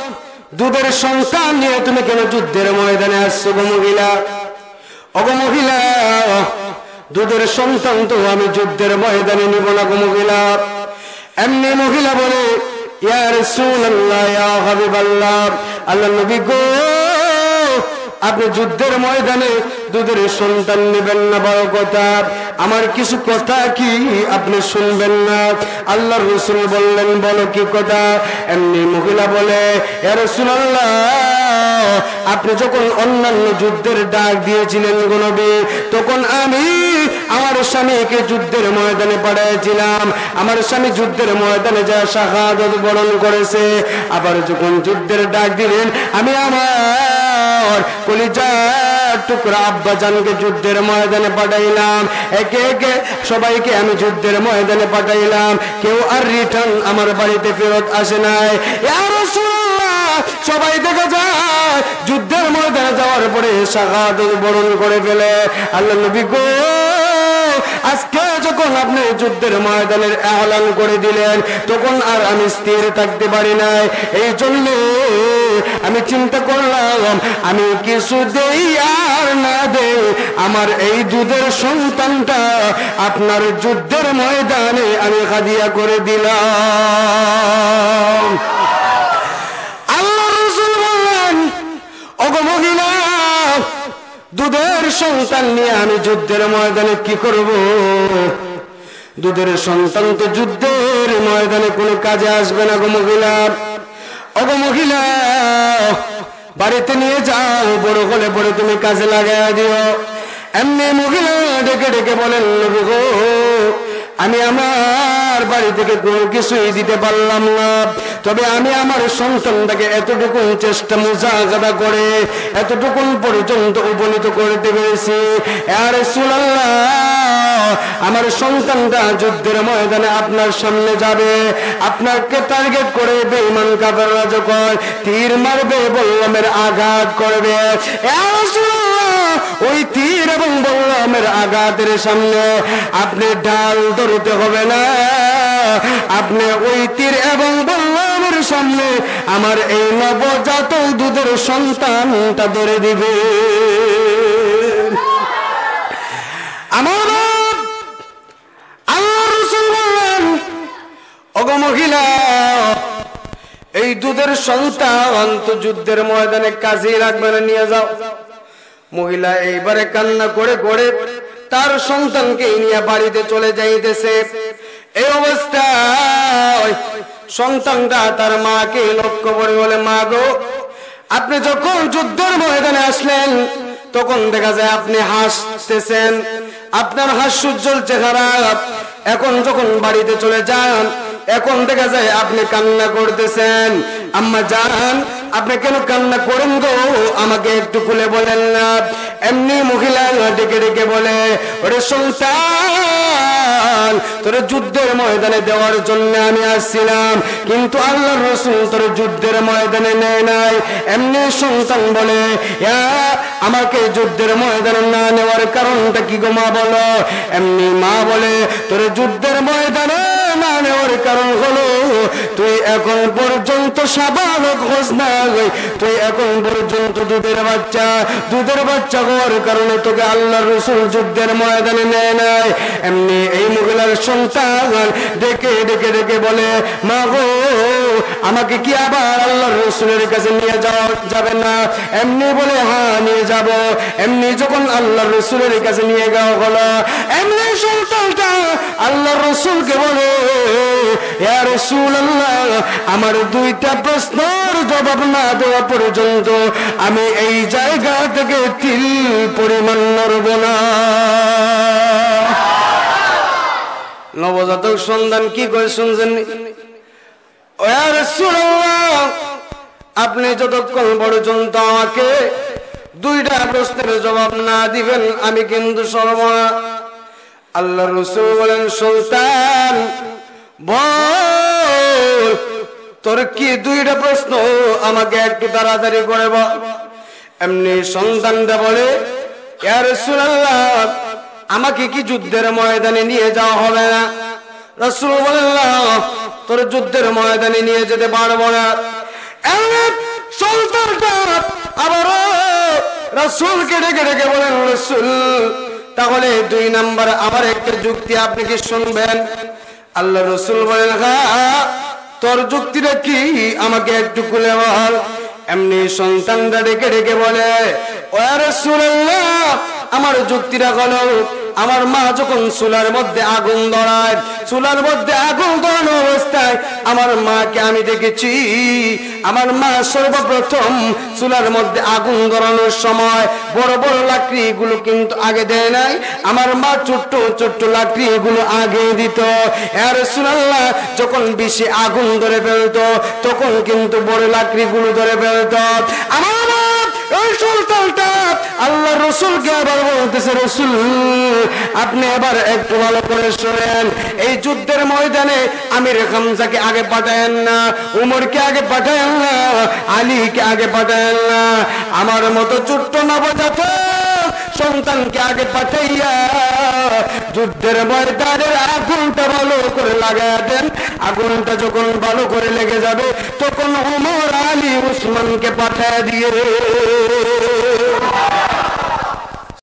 S1: দুধের সন্তান নিয়ে তুমি কেন যুদ্ধের ময়দানে আসছো গো মহিলা? অগো মহিলা, দুধের সন্তান তো আমি যুদ্ধের ময়দানে নিব না গো মহিলা। এমনি মহিলা বলে ইয়ার ইয়া হাবিবাল্লাহ, আল্লাহ নবী গো, আপনি যুদ্ধের ময়দানে দুধের সন্তান নেবেন না, বড় কথা। আমার কিছু কথা কি আপনি শুনবেন না? আল্লাহ রসুল বললেন, বলো কি কথা? এমনি মহিলা বলে আপনি যখন অন্যান্য যুদ্ধের ডাক দিয়েছিলেন গনবী তখন আমি আমার স্বামীকে যুদ্ধের ময়দানে পাঠিয়েছিলাম। আমার স্বামী যুদ্ধের ময়দানে যা শাহাদত বরণ করেছে। আবার যখন যুদ্ধের ডাক দিলেন, আমি আমার কলিজার টুকরা আব্বা জানকে যুদ্ধের ময়দানে পাঠাইলাম। একে একে সবাইকে আমি যুদ্ধের ময়দানে পাঠাইলাম। কেউ আর রিটার্ন আমার বাড়িতে ফেরত আসে নাই। সবাই দেখা যায়, যুদ্ধের ময়দানে যাওয়ার পরে শাহাদত বরণ করে ফেলে। আল্লাহ নবী গো আজকে যখন আপনি যুদ্ধের ময়দানের এলান করে দিলেন, তখন আর আমি স্থির থাকতে পারি নাই। এই জন্য আমি চিন্তা করলাম, আমি কিছু দেই আর না দেই। আমার এই দুধের সন্তানটা আপনার যুদ্ধের ময়দানে আমি হাদিয়া করে দিলাম। আল্লাহ রসুল বললেন মহিলা দুধের সন্তান নিয়ে আমি যুদ্ধের ময়দানে কি করব? দুধের সন্তান তো যুদ্ধের ময়দানে কোনো কাজে আসবে না গো মহিলা। অগো মহিলা, বাড়িতে নিয়ে যাও, বড় হলে পরে তুমি কাজে লাগাই দিও। এমনি মহিলা ডেকে ডেকে বলেন আমি আমার বাড়ি থেকে কোনো কিছুই দিতে পারলাম না। তবে আমি আমার সন্তানটাকে এতটুকু চেষ্টা মুজাগাদা করে, এতটুকুন পর্যন্ত উপনীত করতে পেরেছি। আর সুলাল্লাহ, আমার সন্তানটা যুদ্ধের ময়দানে আপনার সামনে যাবে। আপনাকে টার্গেট করে বেঈমান কাফেররা যখন তীর মারবে, বল্লমের আঘাত করবে। ওই তীর এবং বল্লমের আঘাতের সামনে আপনি ডাল ধরতে হবে না। আপনি ওই তীর এবং বল্লমের সামনে আমার এই নবজাত দুধের সন্তানটা ধরে দিবে। আমার এই দুধের সন্তান তো যুদ্ধের ময়দানে কাজে রাখবে না, নিয়ে যাও। মহিলা এইবারে কান্না করে করে তার সন্তানকে নিয়ে বাড়িতে চলে যাইতেছে। এই অবস্থায় সন্তানটা তার মাকে লক্ষ্য করে বলে, মা গো, আপনি যখন যুদ্ধের ময়দানে আসলেন, তখন দেখা যায় আপনি হাসতেছেন। আপনার হাস্যোজ্জ্বল চেহারা এখন যখন বাড়িতে চলে যান, এখন দেখা যায় আপনি কান্না করতেছেন। আম্মা জান আপনি কেন কান্না করেন গো? আমাকে একটু খুলে বলেন না। এমনি মহিলা ডেকে ডেকে বলে ওরে সন্তান তোর যুদ্ধের ময়দানে দেওয়ার জন্য আমি আসছিলাম কিন্তু আল্লাহ রসুল তোর যুদ্ধের ময়দানে নেয় নাই। এমনি সন্তান বলে "ইয়া, আমাকে যুদ্ধের ময়দানে না নেওয়ার কারণটা কি গো মা বলো? এমনি মা বলে তোর যুদ্ধের ময়দানে না নেওয়ার কারণ হলো তুই এখন পর্যন্ত সাবালক হোস না। তুই এখন পর্যন্ত দুধের বাচ্চা দুধের বাচ্চা হওয়ার কারণে তোকে আল্লাহ রসুল যুদ্ধের ময়দানে নেয় নাই। এই মহিলার সন্তান ডেকে ডেকে ডেকে বলে, মা গো আমাকে কি আবার আল্লাহ রসুলের কাছে নিয়ে যাওয়া যাবে না? এমনি বলে হ্যাঁ নিয়ে যাব। এমনি যখন আল্লাহ রসুলের কাছে নিয়ে যাওয়া হলো, এমনি সন্তানটা আল্লাহ রসুলকে বলে আমার দুইটা প্রশ্নের জবাব না দেওয়া পর্যন্ত আমি এই জায়গা থেকে তিল পরিমাণ নড়ব না। নবজাতক সন্ধান কি করে শুনছেন? আপনি যতক্ষণ পর্যন্ত আমাকে দুইটা প্রশ্নের জবাব না দিবেন, আমি কিন্তু সর্বনা আল্লাহ রসুল বলেন, সুলতান তোর কি দুইটা প্রশ্ন? আমাকে একটু তাড়াতাড়ি করে বল। এমনি সন্তানটা বলে আমাকে কি যুদ্ধের ময়দানে নিয়ে যাওয়া হবে না? রাসূল তোর যুদ্ধের ময়দানে নিয়ে যেতে পারব না। বলেন, রাসূল, তাহলে দুই নাম্বার আমার একটা যুক্তি আপনি কি শুনবেন? আল্লাহ রসুল বলেন তোর যুক্তিটা কি? আমাকে একটু খুলে বল। এমনি সন্তানটা ডেকে ডেকে বলে ও রাসূলুল্লাহ আমার যুক্তিটা হলো, আমার মা যখন চুলার মধ্যে আগুন ধরায়, চুলার মধ্যে আগুন ধরানো অবস্থায় আমার মাকে আমি দেখেছি, আমার মা সর্বপ্রথম চুলার মধ্যে আগুন ধরানোর সময় বড় বড় লাকড়ি গুলো কিন্তু আগে দেয় নাই, আমার মা ছোট্ট ছোট্ট লাকড়ি গুলো আগে দিত। আর সুনাল্লাহ যখন বেশি আগুন ধরে ফেলতো, তখন কিন্তু বড় লাকড়ি গুলো ধরে ফেলতো। আমার ওই সুলতানটা আল্লাহ রসুলকে আবার বলতেছে, রসুল, আপনি আবার একটু ভালো করে শোনেন। এই যুদ্ধের ময়দানে আমির হামজাকে আগে পাঠায়েন না, উমরকে আগে পাঠায়েন না, আলীকে আগে পাঠায়েন না। আমার মতো ছোট্ট নবজাত সন্তানকে আগে পাঠাইয়া যুদ্ধের ময়দানে আগুনটা ভালো করে লাগাই দেন। আগুনটা যখন ভালো করে লেগে যাবে, তখন উমর আলী উসমানকে পাঠায় দিয়ে